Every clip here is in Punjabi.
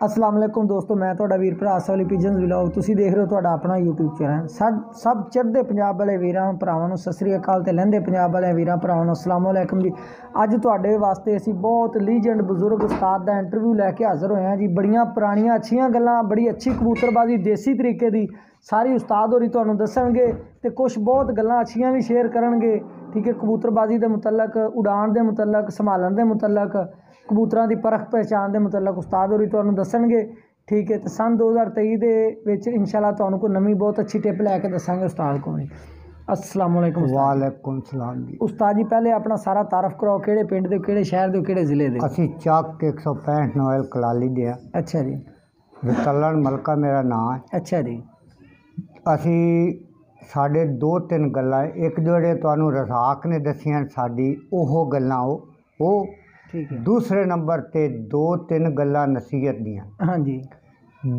ਅਸਲਾਮ ਅਲੈਕੁਮ ਦੋਸਤੋ, ਮੈਂ ਤੁਹਾਡਾ ਵੀਰ ਭਰਾ ਸੋਲੀ ਪਿਜਨਸ ਵਲੌਗ ਤੁਸੀਂ ਦੇਖ ਰਹੇ ਹੋ ਤੁਹਾਡਾ ਆਪਣਾ YouTube ਚੈਨਲ ਸਭ ਸਭ ਚੜ੍ਹਦੇ ਪੰਜਾਬ ਵਾਲੇ ਵੀਰਾਂ ਭਰਾਵਾਂ ਨੂੰ ਸਤਿ ਸ੍ਰੀ ਅਕਾਲ ਤੇ ਲਹਿੰਦੇ ਪੰਜਾਬ ਵਾਲੇ ਵੀਰਾਂ, ਭਰਾਵਾਂ ਨੂੰ ਅਸਲਾਮ ਅਲੈਕੁਮ ਜੀ। ਅੱਜ ਤੁਹਾਡੇ ਵਾਸਤੇ ਅਸੀਂ ਬਹੁਤ ਲੀਜੈਂਡ ਬਜ਼ੁਰਗ ਉਸਤਾਦ ਦਾ ਇੰਟਰਵਿਊ ਲੈ ਕੇ ਹਾਜ਼ਰ ਹੋਏ ਹਾਂ ਜੀ। ਬੜੀਆਂ ਪੁਰਾਣੀਆਂ, ਅੱਛੀਆਂ ਗੱਲਾਂ, ਬੜੀ ਅੱਛੀ ਕਬੂਤਰਬਾਜ਼ੀ, ਦੇਸੀ ਤਰੀਕੇ ਦੀ ਸਾਰੀ ਉਸਤਾਦ ਹੋਰੀ ਤੁਹਾਨੂੰ ਦੱਸਣਗੇ ਤੇ ਕੁਝ ਬਹੁਤ ਗੱਲਾਂ ਅੱਛੀਆਂ ਵੀ ਸ਼ੇਅਰ ਕਰਨਗੇ। ਠੀਕ ਹੈ, ਕਬੂਤਰਬਾਜ਼ੀ ਦੇ ਮੁਤਲਕ, ਉਡਾਣ ਦੇ ਮੁਤਲਕ, ਸੰਭਾਲਣ ਦੇ ਮੁਤਲਕ। ਕਬੂਤਰਾਂ ਦੀ ਪਰਖ ਪਹਿਚਾਣ ਦੇ ਮੁਤਲਕ ਉਸਤਾਦ ਹੋਰੀ ਤੁਹਾਨੂੰ ਦੱਸਣਗੇ। ਠੀਕ ਹੈ ਤੇ ਸਨ 2023 ਦੇ ਵਿੱਚ ਇਨਸ਼ਾਅੱਲਾ ਤੁਹਾਨੂੰ ਕੋਈ ਨਵੀਂ ਬਹੁਤ ਅੱਛੀ ਟਿਪ ਲੈ ਕੇ ਦੱਸਾਂਗੇ ਉਸਤਾਦ ਕੋਲ ਅਸਲਾਮ ਵਾਲੇਕੁਮ। ਵਾਲੇਕੁਮ ਸਲਾਮ ਜੀ। ਉਸਤਾਦ ਜੀ ਪਹਿਲੇ ਆਪਣਾ ਸਾਰਾ ਤਾਰਫ ਕਰਾਓ ਕਿਹੜੇ ਪਿੰਡ ਦੇ ਕਿਹੜੇ ਸ਼ਹਿਰ ਦੇ ਕਿਹੜੇ ਜ਼ਿਲ੍ਹੇ ਦੇ? ਅਸੀਂ ਚੱਕ 165 ਨੋਇਲ ਕਲਾਲੀ ਦੇ ਆ। ਅੱਛਾ ਜੀ। ਵਿਤਲਣ ਮਲਕਾ ਮੇਰਾ ਨਾਮ ਹੈ। ਅੱਛਾ ਜੀ। ਅਸੀਂ ਸਾਡੇ ਦੋ ਤਿੰਨ ਗੱਲਾਂ ਇੱਕ ਜਿਹੜੇ ਤੁਹਾਨੂੰ ਰਜ਼ਾਕ ਨੇ ਦੱਸੀਆਂ ਸਾਡੀ ਉਹ ਗੱਲਾਂ ਉਹ ਉਹ ਠੀਕ ਹੈ। ਦੂਸਰੇ ਨੰਬਰ ਤੇ ਦੋ ਤਿੰਨ ਗੱਲਾਂ ਨਸੀਹਤ ਦੀਆਂ। ਹਾਂਜੀ।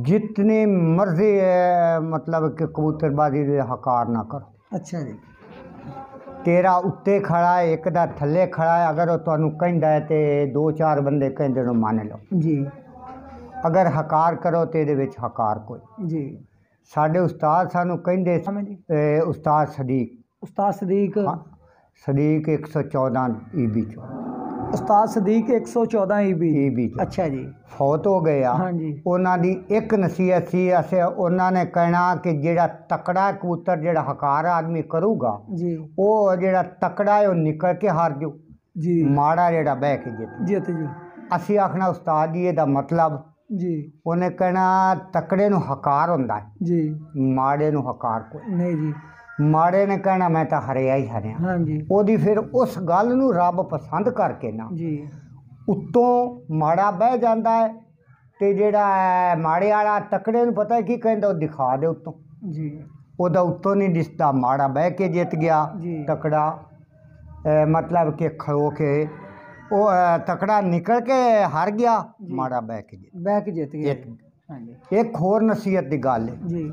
ਜਿਤਨੇ ਮਰਜ਼ੀ ਹੈ, ਮਤਲਬ ਕਿ ਕਬੂਤਰਬਾਜ਼ੀ ਦੇ ਹਕਾਰ ਨਾ ਕਰੋ। ਅੱਛਾ ਜੀ। ਤੇਰਾ ਉੱਤੇ ਖੜਾ ਹੈ ਇੱਕ ਦਾ ਥੱਲੇ ਖੜਾ ਹੈ ਅਗਰ ਉਹ ਤੁਹਾਨੂੰ ਕਹਿੰਦਾ ਹੈ ਤੇ ਦੋ ਚਾਰ ਬੰਦੇ ਕਹਿੰਦੇ ਨੂੰ ਮੰਨ ਲਓ। ਜੀ। ਅਗਰ ਹਕਾਰ ਕਰੋ ਤੇ ਇਹਦੇ ਵਿੱਚ ਹਕਾਰ ਕੋਈ। ਜੀ। ਸਾਡੇ ਉਸਤਾਦ ਸਾਨੂੰ ਕਹਿੰਦੇ ਸਮਝ ਉਸਤਾਦ ਸਦੀਕ। ਉਸਤਾਦ ਸਦੀਕ। ਸਦੀਕ 114 ਈਬੀ ਚੋਂ। ਉਸਤਾਦ ਸਦੀਕ 114 ਈਬੀ ਈਬੀ ਅੱਛਾ ਜੀ। ਫੌਤ ਹੋ ਗਏ ਆ। ਹਾਂਜੀ। ਉਹਨਾਂ ਦੀ ਇੱਕ ਨਸੀਹਤ ਸੀ ਅਸੀਂ ਉਹਨਾਂ ਨੇ ਕਹਿਣਾ ਕਿ ਜਿਹੜਾ ਤਕੜਾ ਕਬੂਤਰ ਜਿਹੜਾ ਹਕਾਰ ਆਦਮੀ ਕਰੂਗਾ ਜੀ। ਉਹ ਜਿਹੜਾ ਤਕੜਾ ਹੈ ਉਹ ਨਿਕਲ ਕੇ ਹਾਰ ਜੂ ਜੀ। ਮਾੜਾ ਜਿਹੜਾ ਬਹਿ ਕੇ ਜਿੱਤ ਜਿੱਤ ਜੀ ਅਸੀਂ ਆਖਣਾ ਉਸਤਾਦ ਜੀ ਇਹਦਾ ਮਤਲਬ? ਜੀ। ਉਹਨੇ ਕਹਿਣਾ ਤਕੜੇ ਨੂੰ ਹਕਾਰ ਹੁੰਦਾ ਹੈ। ਜੀ। ਮਾੜੇ ਨੂੰ ਹਕਾਰ ਕੋਈ ਨਹੀਂ ਜੀ। ਮਾੜੇ ਨੇ ਕਹਿਣਾ ਮੈਂ ਤਾਂ ਹਰਿਆ ਹੀ ਹਰਿਆ। ਹਾਂਜੀ। ਉਹਦੀ ਫਿਰ ਉਸ ਗੱਲ ਨੂੰ ਰੱਬ ਪਸੰਦ ਕਰਕੇ ਨਾ ਜੀ। ਉੱਤੋਂ ਮਾੜਾ ਬਹਿ ਜਾਂਦਾ ਹੈ ਤੇ ਜਿਹੜਾ ਮਾੜੇ ਵਾਲਾ ਤਕੜੇ ਨੂੰ ਪਤਾ ਕੀ ਕਹਿੰਦਾ ਉਹ ਦਿਖਾ ਦੇ ਉੱਤੋਂ। ਜੀ। ਉਹਦਾ ਉੱਤੋਂ ਨਹੀਂ ਦਿਸਦਾ ਮਾੜਾ ਬਹਿ ਕੇ ਜਿੱਤ ਗਿਆ ਜੀ। ਤਕੜਾ। ਮਤਲਬ ਕਿ ਖਲੋ ਕੇ ਉਹ ਤਕੜਾ ਨਿਕਲ ਕੇ ਹਾਰ ਗਿਆ। ਮਾੜਾ ਬਹਿ ਕੇ ਜਿੱਤ ਬਹਿ ਕੇ ਜਿੱਤ ਗਿਆ। ਇੱਕ। ਹਾਂਜੀ। ਇੱਕ ਹੋਰ ਨਸੀਹਤ ਦੀ ਗੱਲ ਹੈ। ਜੀ।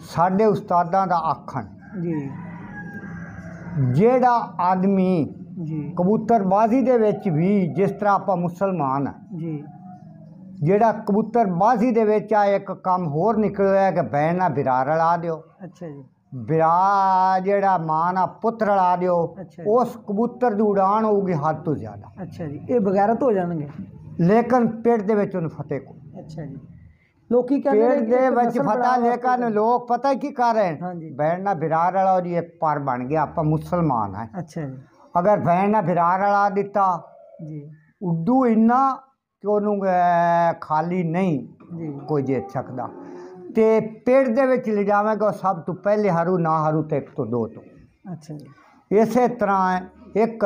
ਸਾਡੇ ਉਸਤਾਦਾਂ ਦਾ ਆਖਣ ਜੀ। ਜਿਹੜਾ ਆਦਮੀ ਜੀ। ਕਬੂਤਰਬਾਜ਼ੀ ਦੇ ਵਿੱਚ ਵੀ ਜਿਸ ਤਰ੍ਹਾਂ ਆਪਾਂ ਮੁਸਲਮਾਨ ਆ ਜੀ। ਜਿਹੜਾ ਕਬੂਤਰਬਾਜ਼ੀ ਦੇ ਵਿੱਚ ਆ ਇੱਕ ਕੰਮ ਹੋਰ ਨਿਕਲਿਆ ਕਿ ਬੈਣ ਨਾਲ ਬਿਰਾ ਰਲਾ ਦਿਓ। ਅੱਛਾ ਜੀ। ਬਿਰਾ ਜਿਹੜਾ ਮਾਂ ਨਾਲ ਪੁੱਤ ਰਲਾ ਦਿਓ। ਉਸ ਕਬੂਤਰ ਦੀ ਉਡਾਨ ਹੋਊਗੀ ਹੱਦ ਤੋਂ ਜ਼ਿਆਦਾ। ਅੱਛਾ ਜੀ। ਇਹ ਬਗੈਰਤ ਹੋ ਜਾਣਗੇ। ਲੇਕਿਨ ਪੇਟ ਦੇ ਵਿੱਚ ਉਹਨੂੰ ਫਤਿਹ ਕੋ ਅੱਛਾ ਜੀ। ਲੋਕੀ ਕਹਿੰਦੇ ਨੇ ਪੇੜ ਦੇ ਵਿੱਚ ਫਤਾ ਲੇਕਨ ਲੋਕ ਪਤਾ ਕੀ ਕਰ ਰਹੇ ਹਨ ਬੈਣਾ ਬਿਰਾਰ ਵਾਲਾ ਔਰ ਇਹ ਪਰ ਬਣ ਗਿਆ ਆਪਾਂ ਮੁਸਲਮਾਨ ਹੈ। ਅੱਛਾ ਅਗਰ ਅਗਰ ਬੈਣਾ ਬਿਰਾਰ ਵਾਲਾ ਦਿੱਤਾ ਜੀ। ਉਰਦੂ ਇੰਨਾ ਕਿ ਉਹਨੂੰ ਖਾਲੀ ਨਹੀਂ ਕੋਈ ਜੇ ਸਕਦਾ ਤੇ ਪੇੜ ਦੇ ਵਿੱਚ ਲਿਜਾਵੇਗਾ ਸਭ ਤੋਂ ਪਹਿਲੇ ਹਰੂ ਨਾ ਹਰੂ ਤੇ ਇੱਕ ਤੋਂ ਦੋ ਤੋਂ। ਅੱਛਾ ਇਸੇ ਤਰ੍ਹਾਂ ਇੱਕ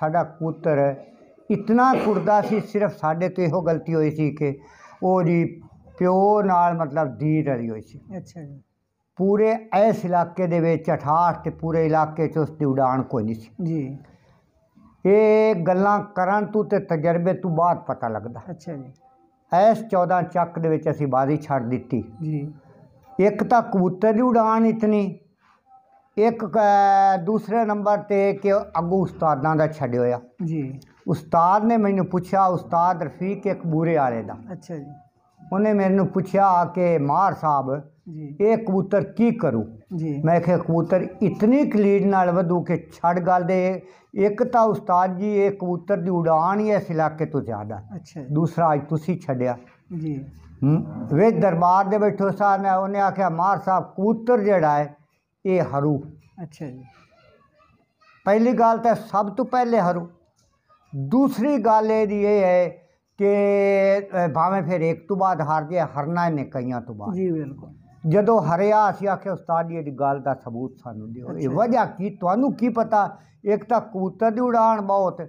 ਸਾਡਾ ਪੁੱਤਰ ਇਤਨਾ ਕੁੜਦਾ ਸੀ ਸਿਰਫ ਸਾਡੇ ਤੋਂ ਇਹੋ ਗਲਤੀ ਹੋਈ ਸੀ ਕਿ ਉਹ ਜੀ ਪਿਓ ਨਾਲ ਮਤਲਬ ਦੀ ਰਲੀ ਹੋਈ ਸੀ। ਅੱਛਾ ਜੀ। ਪੂਰੇ ਇਸ ਇਲਾਕੇ ਦੇ ਵਿੱਚ 68 ਤੇ ਪੂਰੇ ਇਲਾਕੇ 'ਚ ਉਸ ਦੀ ਉਡਾਨ ਕੋਈ ਨਹੀਂ ਸੀ। ਜੀ। ਇਹ ਗੱਲਾਂ ਕਰਨ ਤੋਂ ਤੇ ਤਜਰਬੇ ਤੋਂ ਬਾਅਦ ਪਤਾ ਲੱਗਦਾ। ਅੱਛਾ ਜੀ। ਇਸ 14 ਚੱਕ ਦੇ ਵਿੱਚ ਅਸੀਂ ਬਾਜ਼ੀ ਛੱਡ ਦਿੱਤੀ। ਜੀ। ਇੱਕ ਤਾਂ ਕਬੂਤਰ ਦੀ ਉਡਾਨ ਇਤਨੀ ਇੱਕ ਦੂਸਰੇ ਨੰਬਰ ਤੇ ਕਿ ਅੱਗੂ ਉਸਤਾਦਾਂ ਦਾ ਛੱਡਿਆ ਹੋਇਆ। ਜੀ। ਉਸਤਾਦ ਨੇ ਮੈਨੂੰ ਪੁੱਛਿਆ ਉਸਤਾਦ ਰਫੀਕ ਇੱਕ ਬੂਰੇ ਵਾਲੇ ਦਾ। ਅੱਛਾ ਜੀ। ਉਹਨੇ ਮੈਨੂੰ ਪੁੱਛਿਆ ਕਿ ਮਾਰ ਸਾਹਿਬ ਜੀ ਇਹ ਕਬੂਤਰ ਕੀ ਕਰੂ ਜੀ ਮੈਂ ਕਿਹਾ ਕਬੂਤਰ ਇਤਨੀ ਕਲੀਨ ਨਾਲ ਵਧੂ ਕਿ ਛੱਡ ਗੱਲ ਦੇ ਇੱਕ ਤਾਂ ਉਸਤਾਦ ਜੀ ਇਹ ਕਬੂਤਰ ਦੀ ਉਡਾਨ ਹੀ ਇਸ ਇਲਾਕੇ ਤੋਂ ਜ਼ਿਆਦਾ ਅੱਛਾ ਜੀ ਦੂਸਰਾ ਅੱਜ ਤੁਸੀਂ ਛੱਡਿਆ ਜੀ ਹਮ, ਵੇ ਦਰਬਾਰ ਦੇ ਬੈਠੋ ਸਾਹ ਨੇ ਉਹਨੇ ਆਖਿਆ ਮਾਰ ਸਾਹਿਬ ਕਬੂਤਰ ਜਿਹੜਾ ਹੈ ਇਹ हरू ਅੱਛਾ ਜੀ ਪਹਿਲੀ ਗੱਲ ਤਾਂ ਸਭ ਤੋਂ ਪਹਿਲੇ हरू ਦੂਸਰੀ ਗੱਲ ਇਹਦੀ ਇਹ ਹੈ ਕਿ ਭਾਵੇਂ ਫਿਰ ਇੱਕ ਤੋਂ ਬਾਅਦ ਹਾਰ ਜੇ ਹਰਨਾ ਇਹਨੇ ਕਈਆਂ ਤੋਂ ਬਾਅਦ। ਜੀ ਬਿਲਕੁਲ। ਜਦੋਂ ਹਰਿਆ ਅਸੀਂ ਆਖਿਆ ਉਸਤਾਦ ਜੀ ਇਹਦੀ ਗੱਲ ਦਾ ਸਬੂਤ ਸਾਨੂੰ ਦਿਓ। ਇਹ। ਵਜ੍ਹਾ ਕੀ ਤੁਹਾਨੂੰ ਕੀ ਪਤਾ? ਇੱਕ ਤਾਂ ਕਬੂਤਰ ਦੀ ਉਡਾਨ ਬਹੁਤ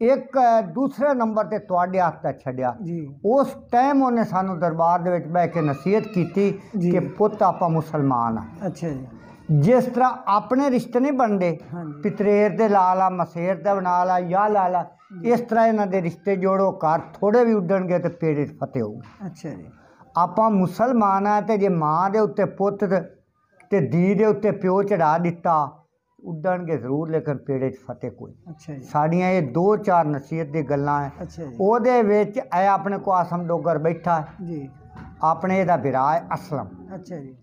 ਇੱਕ ਦੂਸਰੇ ਨੰਬਰ ਤੇ ਤੁਹਾਡੇ ਹੱਥ ਦਾ ਛੱਡਿਆ। ਉਸ ਟਾਈਮ ਉਹਨੇ ਸਾਨੂੰ ਦਰਬਾਰ ਦੇ ਵਿੱਚ ਬਹਿ ਕੇ ਨਸੀਹਤ ਕੀਤੀ। ਕਿ ਪੁੱਤ ਆਪਾਂ ਮੁਸਲਮਾਨ ਆ। ਅੱਛਾ ਜੀ। ਜਿਸ ਤਰ੍ਹਾਂ ਆਪਣੇ ਰਿਸ਼ਤੇ ਨਹੀਂ ਬਣਦੇ ਪਿਤਰੇਰ ਦੇ ਲਾ ਲਾ ਮਸੇਰ ਦਾ ਬਣਾ ਲਾ ਜਾਂ ਲਾ ਲਾ ਇਸ ਤਰ੍ਹਾਂ ਇਹਨਾਂ ਦੇ ਰਿਸ਼ਤੇ ਜੋੜੋ ਘਰ ਥੋੜੇ ਵੀ ਉੱਡਣਗੇ ਤੇ ਪੇੜੇ ਫਤਿਹ ਹੋਊ। ਅੱਛਾ ਜੀ। ਆਪਾਂ ਮੁਸਲਮਾਨ ਆ ਤੇ ਜੇ ਮਾਂ ਦੇ ਉੱਤੇ ਪੁੱਤ ਤੇ- ਧੀ ਦੇ ਉੱਤੇ ਪਿਓ ਚੜਾ ਦਿੱਤਾ ਉੱਡਣਗੇ ਜ਼ਰੂਰ ਲੇਕਿਨ ਪੇੜੇ 'ਚ ਫਤਿਹ ਕੋਈ ਅੱਛਾ ਜੀ। ਸਾਡੀਆਂ ਇਹ ਦੋ ਚਾਰ ਨਸੀਹਤ ਦੀ ਗੱਲਾਂ ਹੈ ਉਹਦੇ ਵਿੱਚ ਇਹ ਆਪਣੇ ਕੋ ਆਸਮ ਡੋਗਰ ਬੈਠਾ। ਜੀ। ਆਪਣੇ ਇਹਦਾ ਵਿਰਾਹ ਹੈ ਅਸਲਮ। ਅੱਛਾ ਜੀ।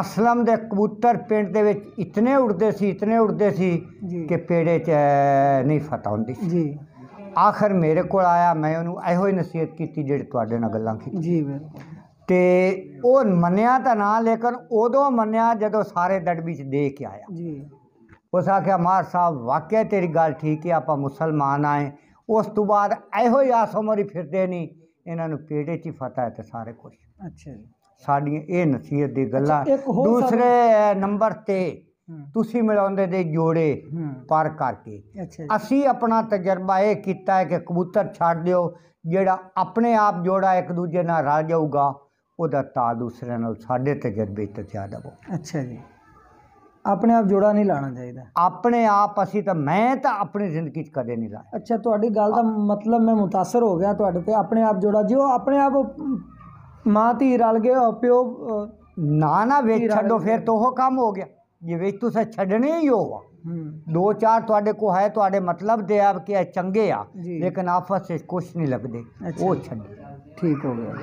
ਅਸਲਮ ਦੇ ਕਬੂਤਰ ਪਿੰਡ ਦੇ ਵਿੱਚ ਇਤਨੇ ਉੜਦੇ ਸੀ ਇਤਨੇ ਉੜਦੇ ਸੀ ਕਿ ਪੇੜੇ 'ਚ ਨਹੀਂ ਫਤਿਹ ਹੁੰਦੀ ਜੀ। ਆਖਰ ਮੇਰੇ ਕੋਲ ਆਇਆ ਮੈਂ ਉਹਨੂੰ ਇਹੋ ਹੀ ਨਸੀਹਤ ਕੀਤੀ ਜਿਹੜੀ ਤੁਹਾਡੇ ਨਾਲ ਗੱਲਾਂ ਕੀਤੀ ਜੀ ਤੇ ਉਹ ਮੰਨਿਆ ਤਾਂ ਨਾ ਲੇਕਿਨ ਉਦੋਂ ਮੰਨਿਆ ਜਦੋਂ ਸਾਰੇ ਦੜਬੀ 'ਚ ਦੇ ਕੇ ਆਇਆ। ਜੀ। ਉਸ ਆਖਿਆ ਮਾਰ ਸਾਹਿਬ ਵਾਕਿਆ ਤੇਰੀ ਗੱਲ ਠੀਕ ਹੈ ਆਪਾਂ ਮੁਸਲਮਾਨ ਆਏ। ਉਸ ਤੋਂ ਬਾਅਦ ਇਹੋ ਹੀ ਆਸਮਰੀ ਫਿਰਦੇ ਨਹੀਂ ਇਹਨਾਂ ਨੂੰ ਪੇੜੇ 'ਚ ਹੀ ਫਤਿਹ ਹੈ ਤੇ ਸਾਰੇ ਕੁਛ ਅੱਛਾ ਜੀ। ਸਾਡੀਆਂ ਇਹ ਨਸੀਹਤ ਦੀ ਗੱਲਾਂ। ਅੱਛਾ, ਇੱਕ ਹੋਰ ਦੂਸਰੇ ਨੰਬਰ ਤੇ ਤੁਸੀਂ ਮਿਲਾਉਂਦੇ ਦੇ ਜੋੜੇ ਪਰ ਕਰਕੇ। ਅਸੀਂ ਆਪਣਾ ਤਜਰਬਾ ਇਹ ਕੀਤਾ ਹੈ ਕਿ ਕਬੂਤਰ ਛੱਡ ਦਿਓ ਜਿਹੜਾ ਆਪਣੇ ਆਪ ਜੋੜਾ ਇੱਕ ਦੂਜੇ ਨਾਲ ਰਲ ਜਾਊਗਾ ਉਹਦਾ ਤਾ ਦੂਸਰੇ ਨਾਲ ਸਾਡੇ ਤਜਰਬੇ ਤੋਂ ਜ਼ਿਆਦਾ ਹੋ ਅੱਛਾ ਜੀ। ਆਪਣੇ ਆਪ ਜੋੜਾ ਨਹੀਂ ਲਾਣਾ ਚਾਹੀਦਾ। ਆਪਣੇ ਆਪ ਅਸੀਂ ਤਾਂ ਮੈਂ ਤਾਂ ਆਪਣੀ ਜ਼ਿੰਦਗੀ 'ਚ ਕਦੇ ਨਹੀਂ ਲਾਇਆ। ਅੱਛਾ ਤੁਹਾਡੀ ਗੱਲ ਦਾ ਮਤਲਬ ਮੈਂ ਮੁਤਾਸਰ ਹੋ ਗਿਆ ਤੁਹਾਡੇ ਤੇ। ਆਪਣੇ ਆਪ ਜੋੜਾ ਜਿਉ ਆਪਣੇ ਆਪ ਮਾਂ ਧੀ ਰਲ ਗਏ ਅ, ਪਿਓ ਨਾ ਨਾ ਵੇਚ ਛੱਡੋ ਫਿਰ ਤਾਂ ਉਹ ਕੰਮ ਹੋ ਗਿਆ। ਜੇ ਵੇਚ ਤੁਸੀਂ ਛੱਡਣੇ ਹੀ ਹੋਵਾ ਹੂੰ। ਦੋ ਚਾਰ ਤੁਹਾਡੇ ਕੋ ਹੈ ਤੁਹਾਡੇ ਮਤਲਬ ਦੇ ਆ ਕਿ ਇਹ ਚੰਗੇ ਆ ਜੀ। ਲੇਕਿਨ ਆਪਸ ਵਿੱਚ ਕੁਛ ਨਹੀਂ ਲੱਗਦੇ। ਅੱਛਾ। ਉਹ ਛੱਡ। ਠੀਕ ਹੋ ਗਿਆ।